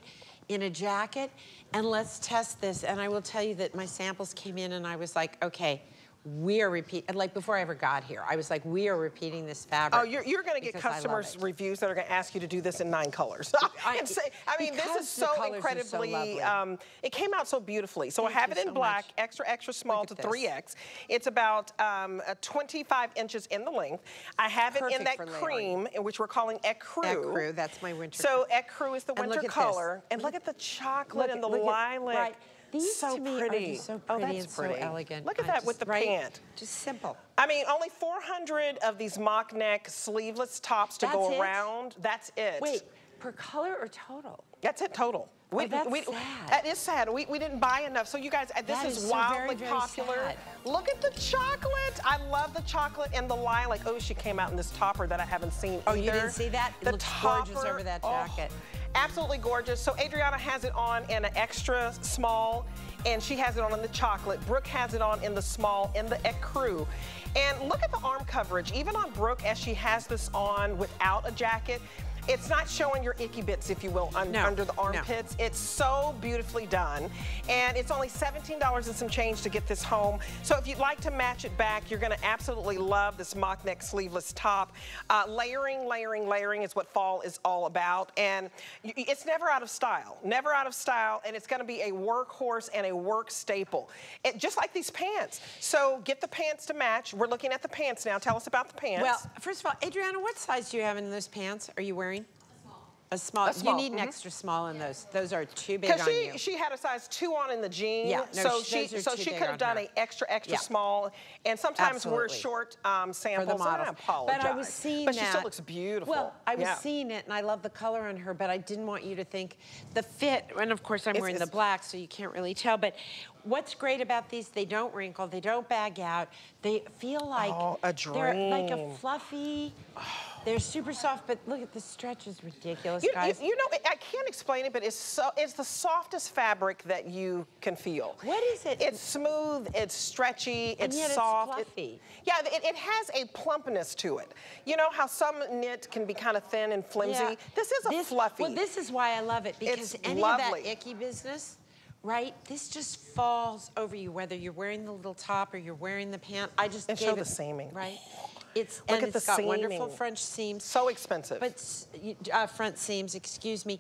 in a jacket, and let's test this. And I will tell you that my samples came in, and I was like, okay. We are repeat like before I ever got here. I was like, we are repeating this fabric. Oh, you're, you're going to get because I love customers reviews that are going to ask you to do this in nine colors. I- And say- I mean, this is so are so incredibly. um, it came out so beautifully. So I have it in so black, much. extra extra small to this. 3x. It's about um, uh, 25 inches in the length. I have it in that cream, which we're calling ecru. Ecru, that's my winter So ecru is the And winter look this. color, and look at the chocolate Look and the look at- lilac. right. These so to me pretty. are just so oh, pretty that's and pretty. so elegant. Look at I that just- with the right? pant. Just simple. I mean, only 400 of these mock neck sleeveless tops to go it? around. That's it. Wait, per color or total? That's it total. We, Oh, that's we, sad. That is sad. We, we didn't buy enough. So you guys, uh, this That is, is so wildly very, very popular. sad. Look at the chocolate. I love the chocolate and the lilac. Oh, she came out in this topper that I haven't seen Oh, you didn't see that? It the looks topper, gorgeous over that oh, jacket. absolutely gorgeous. So Adriana has it on in an extra small, and she has it on in the chocolate. Brooke has it on in the small, in the ecru. And look at the arm coverage. Even on Brooke, as she has this on without a jacket, it's not showing your icky bits, if you will, un- No, under the no. armpits. It's so beautifully done. And it's only $17 and some change to get this home. So if you'd like to match it back, you're gonna absolutely love this mock neck sleeveless top. Uh, layering, layering, layering is what fall is all about. And it's never out of style, never out of style. And it's gonna be a workhorse and a work staple. It, just like these pants. So get the pants to match. We're looking at the pants now. Tell us about the pants. Well, first of all, Adriana, what size do you have in those pants? Are you wearing? A small. A small, You need an mhm. extra small in those. Those are too big on she you. she had a size two on in the jean, Yeah, no, so she so she could have done an extra extra Yeah. small, and sometimes we're short um, samples. I apologize, But I was seeing but that. she still looks beautiful. Well, I was Yeah. seeing it, and I love the color on her, but I didn't want you to think the fit. And of course, I'm It's- wearing it's- the black, so you can't really tell. But what's great about these? They don't wrinkle. They don't bag out. They feel oh, like Oh, a they're like a fluffy. They're super soft, but look at the stretch is ridiculous, You, you, guys. you know, I can't explain it, but it's so it's the softest fabric that you can feel. What is it? It's smooth, it's stretchy, And it's yet it's soft. It- fluffy. yeah, it, it has a plumpness to it. You know how some knit can be kind of thin and flimsy. Yeah. This is a fluffy. Well, this is why I love it because It's any of that icky business, right? This just falls over you, whether you're wearing the little top or you're wearing the pant. I just And gave show the it- seaming. right? It's Look and at the it's got wonderful. French seams. So expensive. But uh, front seams, excuse me.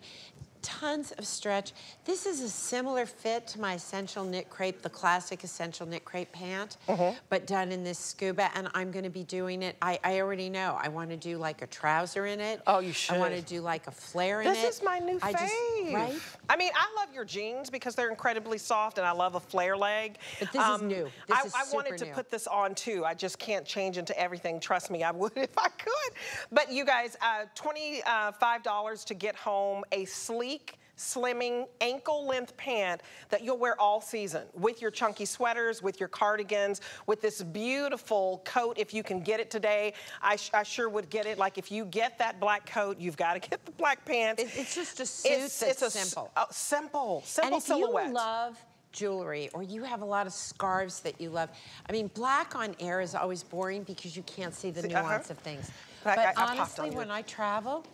Tons of stretch. This is a similar fit to my essential knit crepe, the classic essential knit crepe pant, Mm-hmm. but done in this scuba. And I'm going to be doing it. I, I already know. I want to do like a trouser in it. Oh, you should. I want to do like a flare in it. This is my new I just- fave. right? I mean, I love your jeans because they're incredibly soft, and I love a flare leg. Um, But this is new. This I, is I wanted to new. put this on too. I just can't change into everything. Trust me, I would if I could. But you guys, uh, twenty-five dollars to get home a sleek. Slimming ankle length pant that you'll wear all season with your chunky sweaters, with your cardigans, with this beautiful coat. If you can get it today, I, sh- I sure would get it. Like if you get that black coat, you've got to get the black pants. It- it's just a suit It's, that's it's a simple. uh, simple, simple and if silhouette. you love jewelry or you have a lot of scarves that you love, I mean, black on air is always boring because you can't see the uh-huh. nuance of things. But But, I- I honestly, when I travel,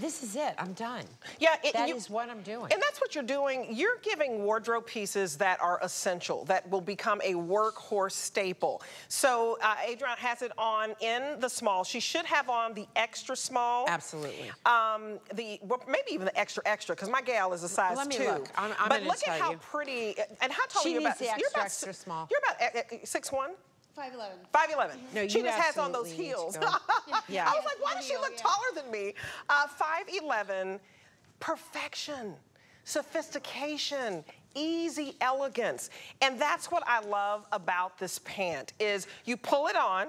this is it. I'm done. Yeah, it- That is you- what I'm doing. And that's what you're doing. You're giving wardrobe pieces that are essential, that will become a workhorse staple. So uh, Adrienne has it on in the small. She should have on the extra small. Absolutely. Um, the well, maybe even the extra extra, because my gal is a size let me two. look. I'm- I'm but look at how you. pretty and how tall She are you? needs about, the you're extra, about extra small. You're about uh, uh, six one. 5'11". 5'11". No, she just has on those absolutely need to heels. Yeah. I was like, why does she look taller than me? Uh, 5'11", perfection, sophistication, easy elegance. And that's what I love about this pant is you pull it on,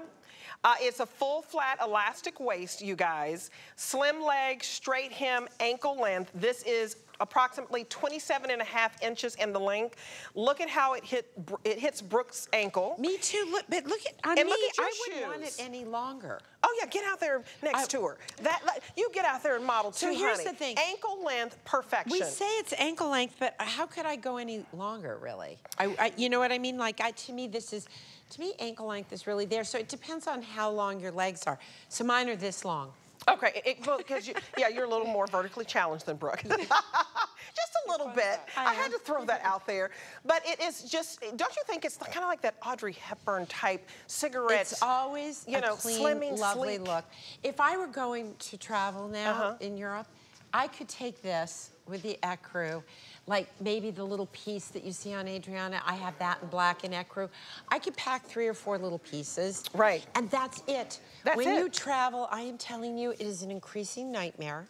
uh, it's a full flat elastic waist, you guys. Slim leg, straight hem, ankle length. This is approximately 27 and a half inches in the length. Look at how it hit it hits Brooke's ankle. me too. Look, but look at on And me. look at your I wouldn't want it any longer. Oh yeah, get out there next I- to her. That like, you get out there and model So too, here's honey. the thing. Ankle length perfection. We say it's ankle length, but how could I go any longer, really? I, I, you know what I mean? Like, I, to me, this is, to me, ankle length is really there. So it depends on how long your legs are. So mine are this long. Okay, it, well, because you, yeah, you're a little more vertically challenged than Brooke. just a little bit. I I, had to throw that out there, but it is just. Don't you think it's kind of like that Audrey Hepburn type cigarette? It's always you a know, clean, slimming, lovely sleek. look. If I were going to travel now Uh-huh. in Europe, I could take this with the ecru, like maybe the little piece that you see on Adriana. I have that in black and ecru. I could pack three or four little pieces. Right. And that's it. That's when it. you travel, I am telling you, it is an increasing nightmare.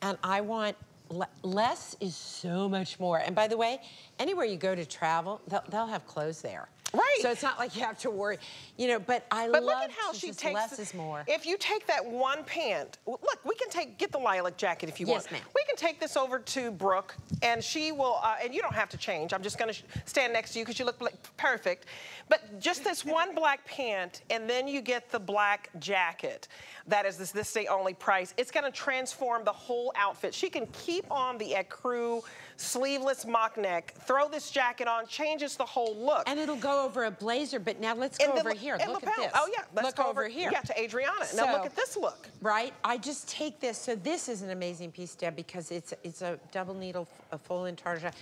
And I want le- less is so much more. And by the way, anywhere you go to travel, they'll, they'll have clothes there. Right. So it's not like you have to worry, you know. But I love But love look at how she takes less is more. If you take that one pant, look, we can take get the lilac jacket if you Yes, want. ma'am. We can take this over to Brooke, and she will. Uh, and you don't have to change. I'm just going to stand next to you because you look like perfect. But just this one black pant, and then you get the black jacket. That is this this day only price. It's going to transform the whole outfit. She can keep on the ecru sleeveless mock neck, throw this jacket on, changes the whole look. and it'll go over a blazer. But now let's go the over here. and Look at this. Oh yeah, let's look go over here. Yeah, to Adriana. now look at this look. Right? I just take this. So this is an amazing piece, Deb, because it's it's a double needle, a full in tarja.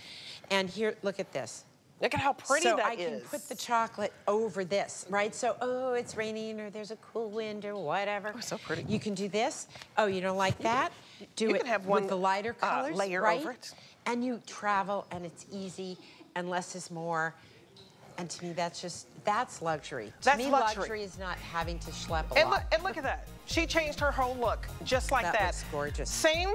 And here, look at this. Look at how pretty that is. so I can put the chocolate over this, right? So, oh, it's raining or there's a cool wind or whatever. Oh, so pretty. You can do this. Oh, you don't like that? Do you it can have one, with the lighter uh, colors, layer right? over it. And you travel and it's easy and less is more. And to me, that's just, that's luxury. To me, luxury. is not having to schlep a And lot. look, and look at that. She changed her whole look just like That that. looks gorgeous. Same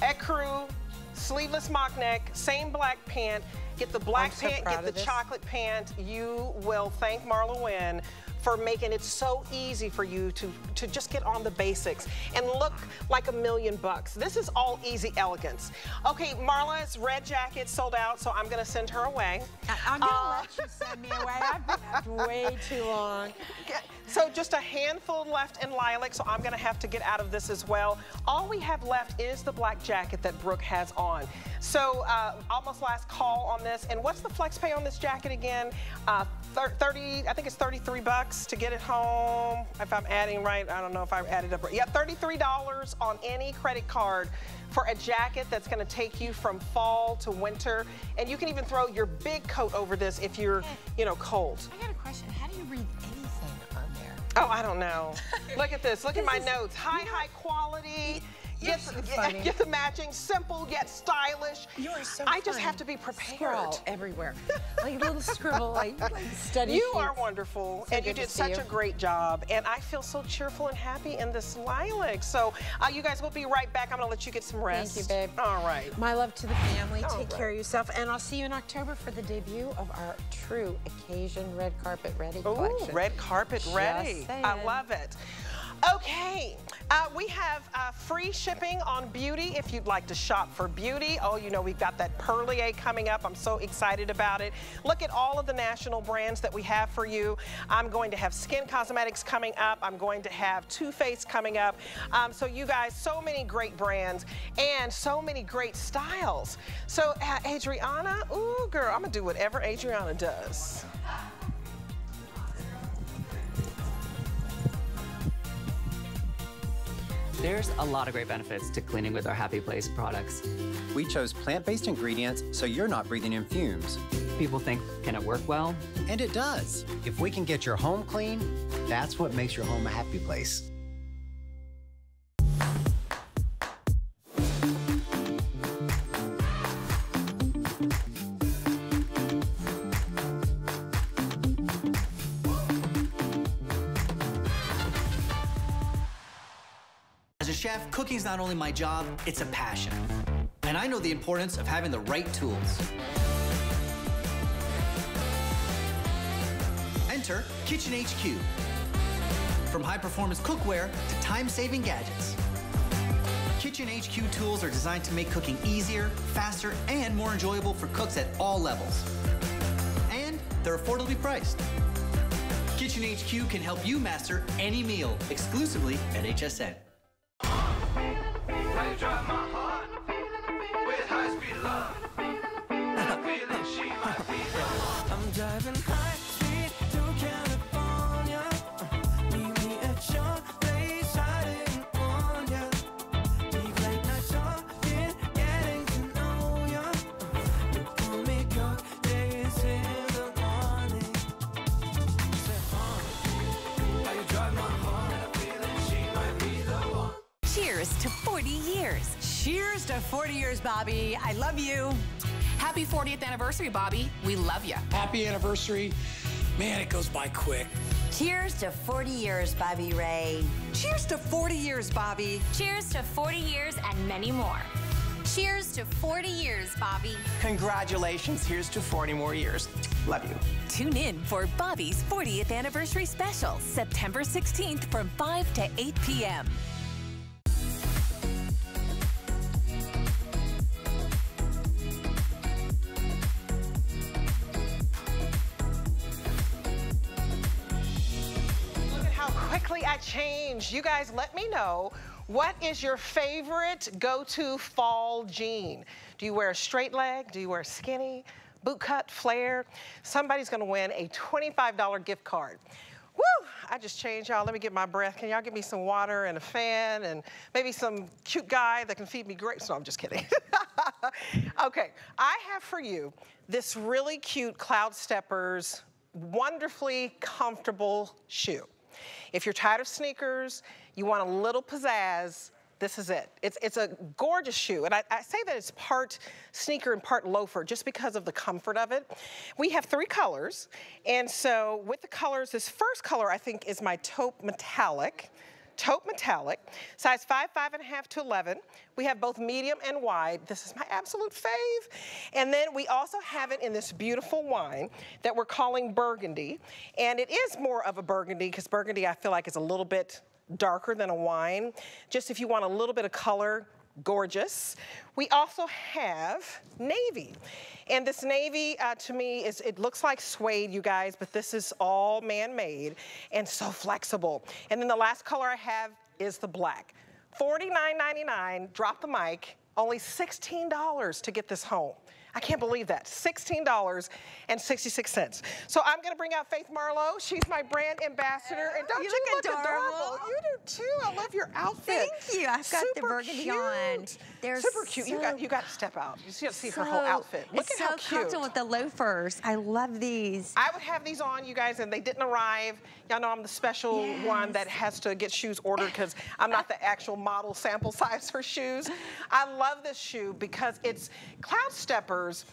ecru, sleeveless mock neck, same black pant. Get the black so pant, get the this. chocolate pant. You will thank Marla Wynne for making it so easy for you to, to just get on the basics and look like a million bucks. This is all easy elegance. Okay, Marla's red jacket sold out, so I'm gonna send her away. I- I'm gonna Uh, let you send me away. I've been up way too long. So just a handful left in lilac, so I'm gonna have to get out of this as well. All we have left is the black jacket that Brooke has on. So uh, almost last call on this. And what's the flex pay on this jacket again? Uh, 30, I think it's 33 bucks to get it home. If I'm adding right, I don't know if I added up right. Yeah, $33 on any credit card for a jacket that's gonna take you from fall to winter. And you can even throw your big coat over this if you're, you know, cold. I got a question. How do you read anything on there? Oh, I don't know. Look at this. Look at my is- notes. High, high quality. Get, so get the matching, simple yet stylish. You are so I just have to be prepared. Scrawl everywhere. Like a little scribble, like, like study You are wonderful, So and you did such you. a great job. And I feel so cheerful and happy in this lilac. So, uh, you guys will be right back. I'm gonna let you get some rest. Thank you, babe. All right. My love to the family. All Take right. care of yourself. And I'll see you in October for the debut of our true occasion red carpet ready Ooh, collection. red carpet Just ready. I love it. Okay, uh, we have uh, free shipping on beauty if you'd like to shop for beauty. Oh, you know, we've got that Perlier coming up. I'm so excited about it. Look at all of the national brands that we have for you. I'm going to have Skinn Cosmetics coming up. I'm going to have Too Faced coming up. Um, so, you guys, so many great brands and so many great styles. So, uh, Adriana, ooh, girl, I'm going to do whatever Adriana does. There's a lot of great benefits to cleaning with our Happy Place products. We chose plant based ingredients so you're not breathing in fumes. People think, can it work well? And it does. If we can get your home clean, that's what makes your home a happy place. Chef, cooking's not only my job, it's a passion. And I know the importance of having the right tools. Enter Kitchen HQ. From high performance cookware to time saving gadgets. Kitchen HQ tools are designed to make cooking easier, faster, and more enjoyable for cooks at all levels. And they're affordably priced. Kitchen HQ can help you master any meal exclusively at HSN. Cheers to 40 years. Cheers to 40 years, Bobby. I love you. Happy 40th anniversary, Bobby. We love you. Happy anniversary. Man, it goes by quick. Cheers to 40 years, Bobby Ray. Cheers to 40 years, Bobby. Cheers to 40 years and many more. Cheers to 40 years, Bobby. Congratulations. Here's to 40 more years. Love you. Tune in for Bobby's 40th anniversary special, September 16th from 5 to 8 p.m. changed. You guys let me know what is your favorite go-to fall jean? Do you wear a straight leg? Do you wear a skinny? Boot cut, flare? Somebody's gonna win a $25 gift card. Woo! I just changed, y'all. Let me get my breath. Can y'all give me some water and a fan and maybe some cute guy that can feed me grapes? No, I'm just kidding. okay, I have for you this really cute Cloud Steppers wonderfully comfortable shoe. If you're tired of sneakers, you want a little pizzazz, this is it. It's, it's a gorgeous shoe. And I, I say that it's part sneaker and part loafer just because of the comfort of it. We have three colors. And so with the colors, this first color I think is my taupe metallic. Taupe metallic, size five, five and a half to 11. We have both medium and wide. This is my absolute fave. And then we also have it in this beautiful wine that we're calling burgundy. And it is more of a burgundy because burgundy I feel like is a little bit darker than a wine. Just if you want a little bit of color, gorgeous. We also have navy. And this navy, uh, to me, is it looks like suede, you guys, but this is all man-made and so flexible. And then the last color I have is the black. $49.99, drop the mic, only $16 to get this home. I can't believe that. $16.66. So I'm gonna bring out Faith Marlow. She's my brand ambassador. And don't you, You look look adorable. adorable. You do too. I love your outfit. Thank you. I've got the Super burgundy cute. on. They're Super cute. you got you got to step out. You see, see her whole outfit. Look at how so cute. comfortable with the loafers. I love these. I would have these on, you guys, and they didn't arrive. Y'all know I'm the special one that has to get shoes ordered because I'm not the actual model sample size for shoes. I love this shoe because it's Cloud Steppers.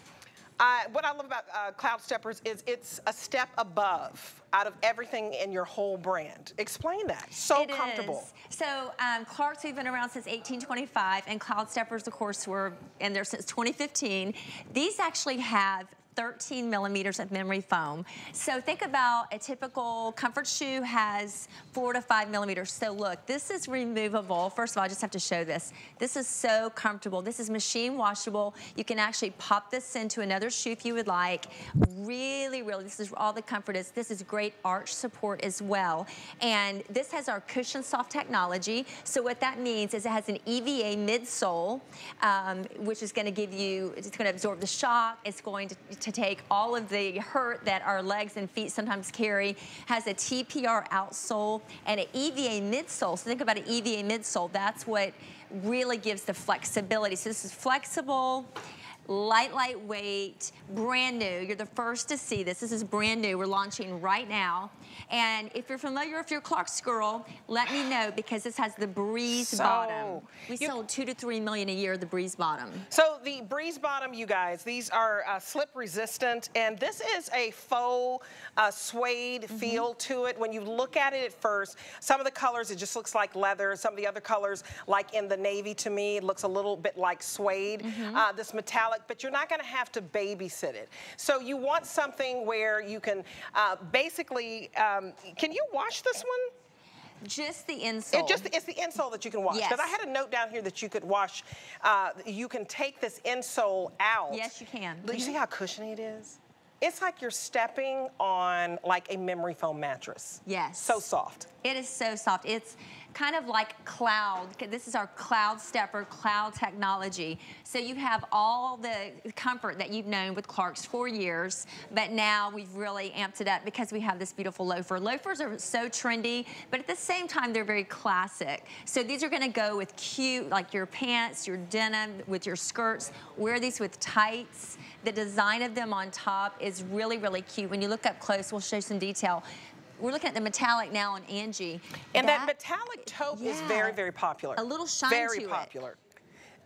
Uh, what I love about uh, Cloud Steppers is it's a step above out of everything in your whole brand. Explain that. So It comfortable. is. So um, Clark's we've been around since 1825, and Cloud Steppers, of course, were in there since 2015. These actually have 13 millimeters of memory foam. So think about a typical comfort shoe has four to five millimeters. So look, this is removable. First of all, I just have to show this. This is so comfortable. This is machine washable. You can actually pop this into another shoe if you would like. Really, really, this is all the comfort is. This is great arch support as well. And this has our cushion soft technology. So what that means is it has an EVA midsole, um, which is gonna give you, it's gonna absorb the shock. It's going to, to take all of the hurt that our legs and feet sometimes carry. Has a TPR outsole and an EVA midsole. So think about an EVA midsole. That's what really gives the flexibility. So this is flexible, light, lightweight, brand new. You're the first to see this. This is brand new. We're launching right now. And if you're familiar, if you're a Clark's girl, let me know because this has the breeze So, bottom. We you- sold two to three million a year, the breeze bottom. So the breeze bottom, you guys, these are uh, slip resistant, and this is a faux uh, suede Mm-hmm. feel to it. When you look at it at first, some of the colors, it just looks like leather. Some of the other colors, like in the navy to me, it looks a little bit like suede, Mm-hmm. uh, this metallic, but you're not gonna have to babysit it. So you want something where you can uh, basically, um, can you wash this one? Just the insole. It just it's the insole that you can wash. Because Yes. I had a note down here that you could wash. Uh, you can take this insole out. Yes, you can. Look, You see how cushiony it is? It's like you're stepping on like a memory foam mattress. Yes. So soft. It is so soft. It's kind of like cloud. This is our cloud stepper, cloud technology. So you have all the comfort that you've known with Clark's for years, but now we've really amped it up because we have this beautiful loafer. Loafers are so trendy, but at the same time, they're very classic. So these are gonna go with cute, like your pants, your denim, with your skirts. Wear these with tights. The design of them on top is really, really cute. When you look up close, we'll show some detail. We're looking at the metallic now on Angie. And that, metallic taupe is very, very popular. A little shine Very to it. Very popular.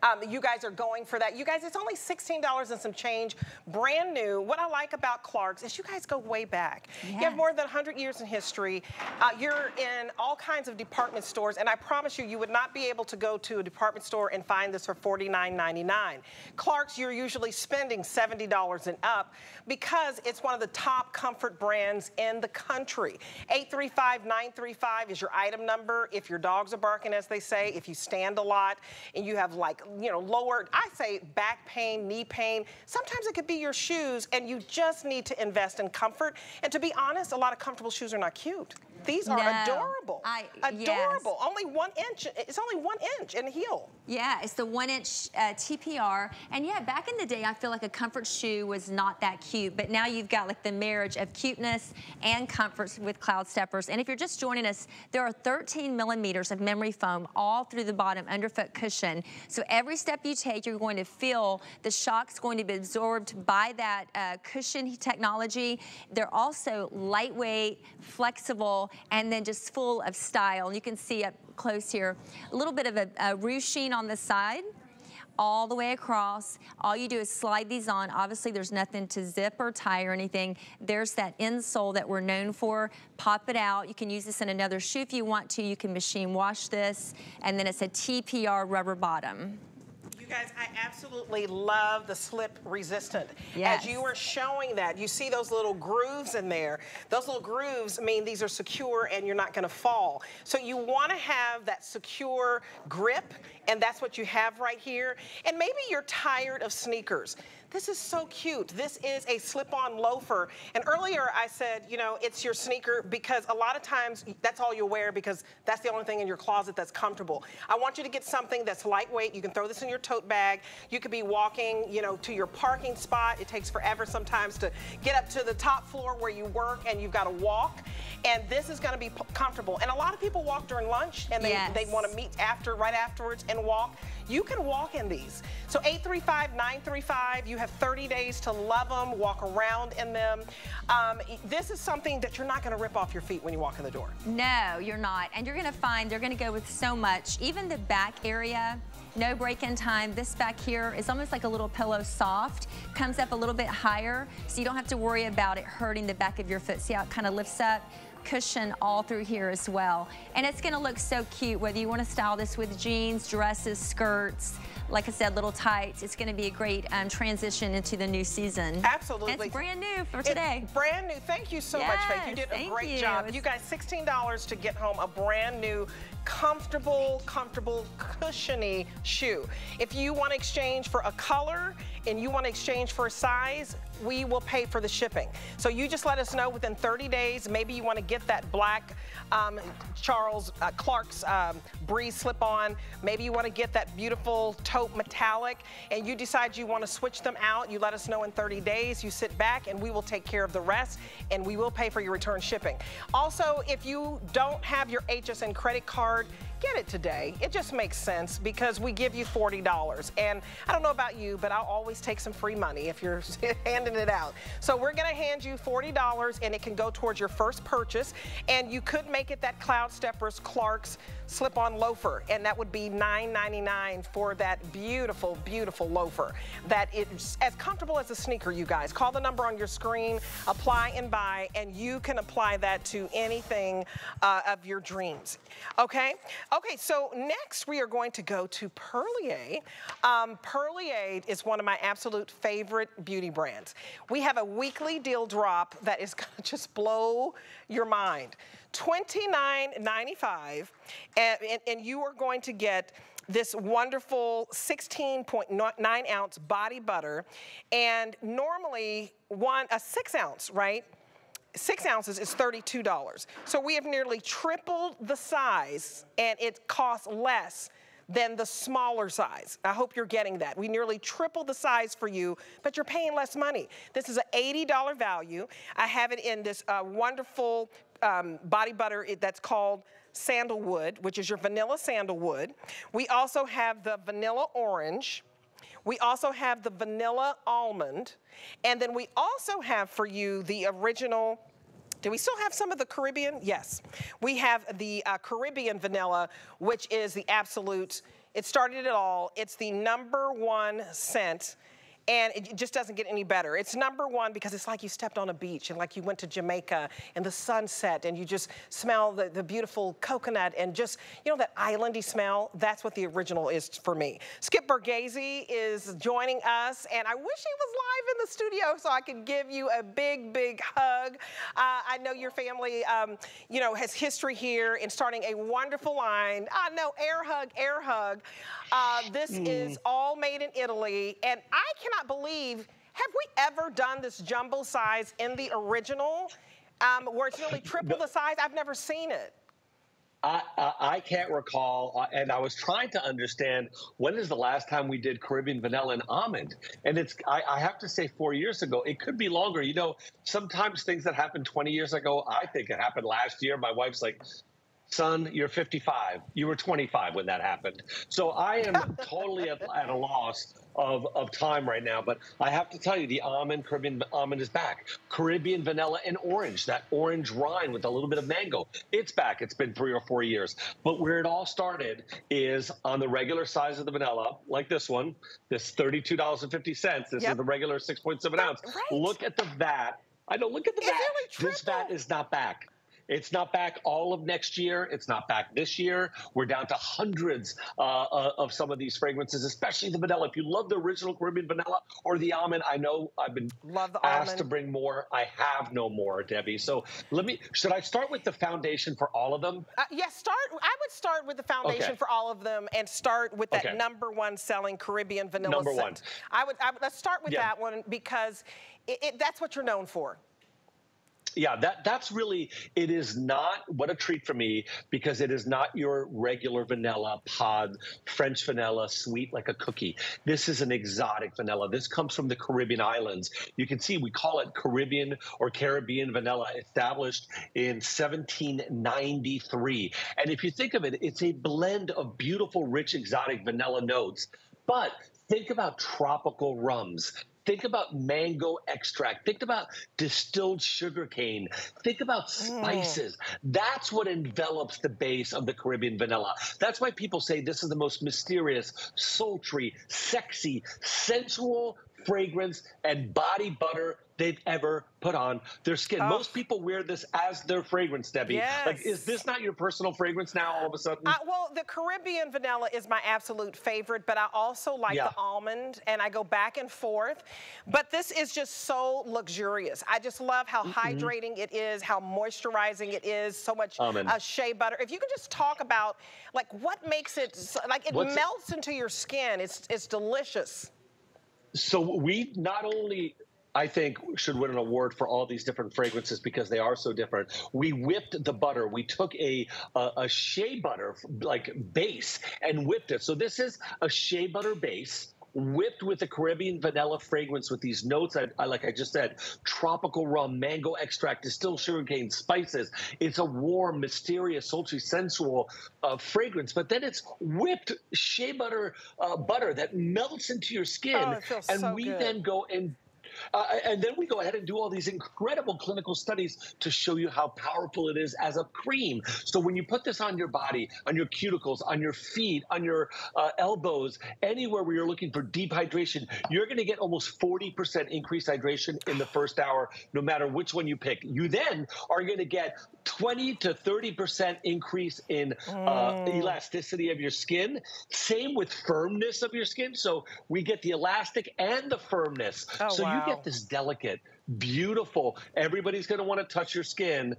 Um, you guys are going for that. You guys, it's only $16 and some change, brand new. What I like about Clark's is you guys go way back. You have more than 100 years in history. Uh, you're in all kinds of department stores, and I promise you, you would not be able to go to a department store and find this for $49.99. Clark's, you're usually spending $70 and up because it's one of the top comfort brands in the country. 835-935 is your item number. If your dogs are barking, as they say, if you stand a lot and you have like, you know, lower, I say back pain, knee pain, sometimes it could be your shoes and you just need to invest in comfort. And to be honest, a lot of comfortable shoes are not cute. These are No. adorable. I- adorable. Only one inch. It's only one inch in heel. Yeah, it's the one inch uh, TPR. And yeah, back in the day, I feel like a comfort shoe was not that cute, but now you've got like the marriage of cuteness and comfort with Cloud Steppers. And if you're just joining us, there are 13 millimeters of memory foam all through the bottom underfoot cushion. So every step you take, you're going to feel the shock's going to be absorbed by that uh, cushion technology. They're also lightweight, flexible, and then just full of style. You can see up close here, a little bit of a, a ruching on the side all the way across. All you do is slide these on. Obviously, there's nothing to zip or tie or anything. There's that insole that we're known for. Pop it out. You can use this in another shoe if you want to. You can machine wash this. And then it's a TPR rubber bottom. You guys, I absolutely love the slip resistant. Yes. As you were showing that, you see those little grooves in there. Those little grooves mean these are secure and you're not gonna fall. So you wanna have that secure grip, and that's what you have right here. And maybe you're tired of sneakers. This is so cute. This is a slip-on loafer. And earlier I said, you know, it's your sneaker because a lot of times that's all you'll wear because that's the only thing in your closet that's comfortable. I want you to get something that's lightweight. You can throw this in your tote bag. You could be walking, you know, to your parking spot. It takes forever sometimes to get up to the top floor where you work and you've got to walk. And this is going to be comfortable. And a lot of people walk during lunch and they, Yes. they want to meet after, right afterwards and walk. You can walk in these. So 835-935, you have 30 days to love them, walk around in them. Um, this is something that you're not going to rip off your feet when you walk in the door. No, you're not. And you're gonna find they're gonna go with so much. Even the back area, no break-in time. This back here is almost like a little pillow soft. Comes up a little bit higher, so you don't have to worry about it hurting the back of your foot. See how it kind of lifts up? Cushion all through here as well. And it's gonna look so cute, whether you wanna style this with jeans, dresses, skirts, like I said, little tights. It's gonna be a great um, transition into the new season. Absolutely. And it's brand new for It's today. brand new. Thank you so much, Faith. You did a great you. job. It's- You guys, $16 to get home a brand new, comfortable, comfortable, cushiony shoe. If you want to exchange for a color and you want to exchange for a size, we will pay for the shipping. So you just let us know within 30 days. Maybe you want to get that black um, Charles uh, Clark's um, Breeze slip-on. Maybe you want to get that beautiful taupe metallic, and you decide you want to switch them out. You let us know in 30 days. You sit back, and we will take care of the rest, and we will pay for your return shipping. Also, if you don't have your HSN credit card, get it today. It just makes sense because we give you $40. And I don't know about you, but I'll always take some free money if you're handing it out. So we're gonna hand you $40 and it can go towards your first purchase. And you could make it that Cloud Steppers Clark's slip-on loafer. And that would be $9.99 for that beautiful, beautiful loafer. That is as comfortable as a sneaker, you guys. Call the number on your screen, apply and buy, and you can apply that to anything uh, of your dreams. Okay? Okay, so next we are going to go to Perlier. Um, Perlier is one of my absolute favorite beauty brands. We have a weekly deal drop that is gonna just blow your mind. $29.95, and, and, and you are going to get this wonderful 16.9 ounce body butter, and normally one a six ounce, right? Six ounces is $32. So we have nearly tripled the size, and it costs less than the smaller size. I hope you're getting that. We nearly tripled the size for you, but you're paying less money. This is an $80 value. I have it in this uh, wonderful um, body butter that's called sandalwood, which is your vanilla sandalwood. We also have the vanilla orange. We also have the vanilla almond. And then we also have for you the original do we still have some of the Caribbean? Yes. We have the uh, Caribbean vanilla, which is the absolute, It started it all. It's the number one scent and it just doesn't get any better. It's number one because it's like you stepped on a beach and like you went to Jamaica and the sunset and you just smell the, the beautiful coconut and just, you know, that islandy smell. That's what the original is for me. Skip Borghese is joining us and I wish he was live in the studio so I could give you a big, big hug. Uh, I know your family, um, you know, has history here in starting a wonderful line. I know, air hug, air hug. Uh, this Mm. is all made in Italy and I cannot believe, have we ever done this jumbo size in the original? Um, where it's nearly triple the size? I've never seen it. I, I, I can't recall, uh, and I was trying to understand when is the last time we did Caribbean vanilla and almond, and it's I, I have to say four years ago. It could be longer. You know, sometimes things that happened 20 years ago, I think it happened last year. My wife's like, "Son, you're 55. You were 25 when that happened." So I am totally at, at a loss of, of time right now. But I have to tell you, the almond Caribbean almond is back. Caribbean vanilla and orange, that orange rind with a little bit of mango, it's back. It's been three or four years. But where it all started is on the regular size of the vanilla, like this one, this $32.50. This Yep. is the regular 6.7 ounce. Look at the vat. I know, look at the vat. this vat is not back. It's not back all of next year. It's not back this year. We're down to hundreds uh, uh, of some of these fragrances, especially the vanilla. If you love the original Caribbean vanilla or the almond, I know I've been love the asked almond. to bring more. I have no more, Debbie. So let me. Should I start with the foundation for all of them? Uh, yes, start. I would start with the foundation Okay. for all of them and start with that Okay. number one selling Caribbean vanilla Number scent. one. I would, I would. Let's start with Yeah. that one because it, it, that's what you're known for. Yeah, that that's really it is not what a treat for me because it is not your regular vanilla pod, French vanilla, sweet like a cookie. This is an exotic vanilla. This comes from the Caribbean islands. You can see we call it Caribbean or Caribbean vanilla, established in 1793. And if you think of it, it's a blend of beautiful, rich, exotic vanilla notes. But think about tropical rums. Think about mango extract. Think about distilled sugarcane. Think about mm. spices. That's what envelops the base of the Caribbean vanilla. That's why people say this is the most mysterious, sultry, sexy, sensual fragrance and body butter they've ever put on their skin. Oh. Most people wear this as their fragrance, Debbie. Like, is this not your personal fragrance now all of a sudden? Uh, well, the Caribbean vanilla is my absolute favorite, but I also like Yeah. the almond, and I go back and forth. But this is just so luxurious. I just love how hydrating it is, how moisturizing it is, so much Almond. uh, shea butter. If you could just talk about like what makes it like it What's- melts into your skin. It's it's delicious. So we not only I think should win an award for all these different fragrances because they are so different. We whipped the butter. We took a a, a shea butter like base and whipped it. So this is a shea butter base whipped with a Caribbean vanilla fragrance with these notes. I, I like I just said, tropical rum, mango extract, distilled sugarcane, spices. It's a warm, mysterious, sultry, sensual uh, fragrance. But then it's whipped shea butter uh, butter that melts into your skin, Oh, and so we good. then go and uh, and then we go ahead and do all these incredible clinical studies to show you how powerful it is as a cream. So when you put this on your body, on your cuticles, on your feet, on your uh, elbows, anywhere where you're looking for deep hydration, you're going to get almost 40% increased hydration in the first hour, no matter which one you pick. You then are going to get 20 to 30% increase in uh, Mm. elasticity of your skin. Same with firmness of your skin. So we get the elastic and the firmness. Oh, so you wow. Get this delicate, beautiful, everybody's going to want to touch your skin.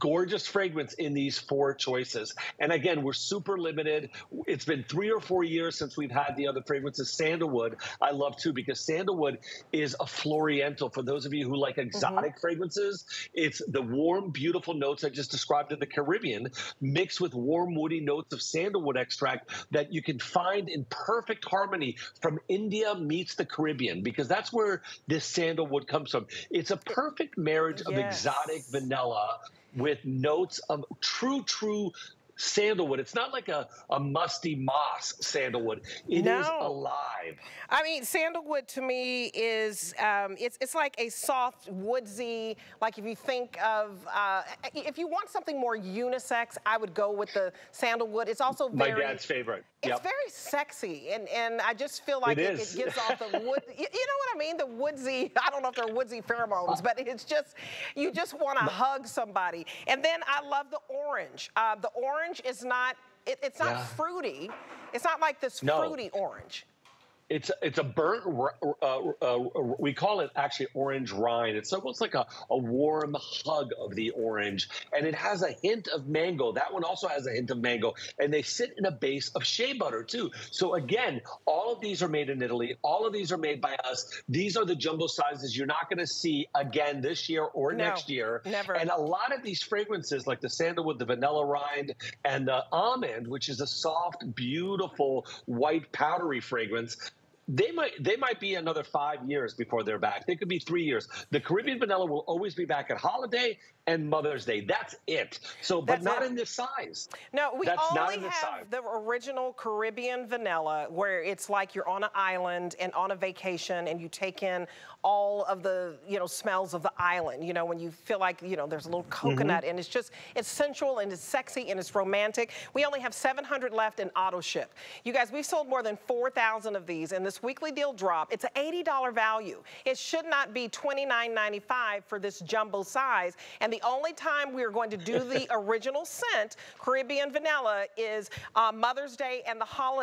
Gorgeous fragrance in these four choices. And again, we're super limited. It's been three or four years since we've had the other fragrances. Sandalwood, I love too, because sandalwood is a floriental. For those of you who like mm-hmm. exotic fragrances, it's the warm, beautiful notes I just described in the Caribbean, mixed with warm, woody notes of sandalwood extract that you can find in perfect harmony from India meets the Caribbean, because that's where this sandalwood comes from. It's a perfect marriage of Yes. exotic vanilla with notes of true, true sandalwood. It's not like a, a musty moss sandalwood. It is No. alive. I mean, sandalwood to me is um, it's it's like a soft woodsy. Like if you think of uh, if you want something more unisex, I would go with the sandalwood. It's also very, My dad's favorite. It's Yep. very sexy, and and I just feel like It it, it, is. gives off the wood. you, you know what I mean? The woodsy. I don't know if they're woodsy pheromones, but it's just you just want to hug somebody. And then I love the orange. Uh, the orange is not. It, it's not Yeah. fruity. It's not like this No. fruity orange. It's it's a burnt. Uh, uh, we call it actually orange rind. It's almost like a, a warm hug of the orange, and it has a hint of mango. That one also has a hint of mango, and they sit in a base of shea butter too. So again, all of these are made in Italy. All of these are made by us. These are the jumbo sizes you're not going to see again this year or No, next year. never. And a lot of these fragrances, like the sandalwood, the vanilla rind, and the almond, which is a soft, beautiful white powdery fragrance. They might they might be another five years before they're back. They could be three years. The Caribbean vanilla will always be back at holiday and Mother's Day. That's it. So, but That's not it. in this size. No, we That's not only in this have size. the original Caribbean vanilla where it's like you're on an island and on a vacation and you take in all of the, you know, smells of the island. You know, when you feel like, you know, there's a little mm-hmm. coconut and it's just, it's sensual and it's sexy and it's romantic. We only have 700 left in auto ship. You guys, we've sold more than 4,000 of these in this weekly deal drop. It's an $80 value. It should not be $29.95 for this jumbo size. And the only time we're going to do the original scent, Caribbean vanilla, is uh, Mother's Day and the holiday.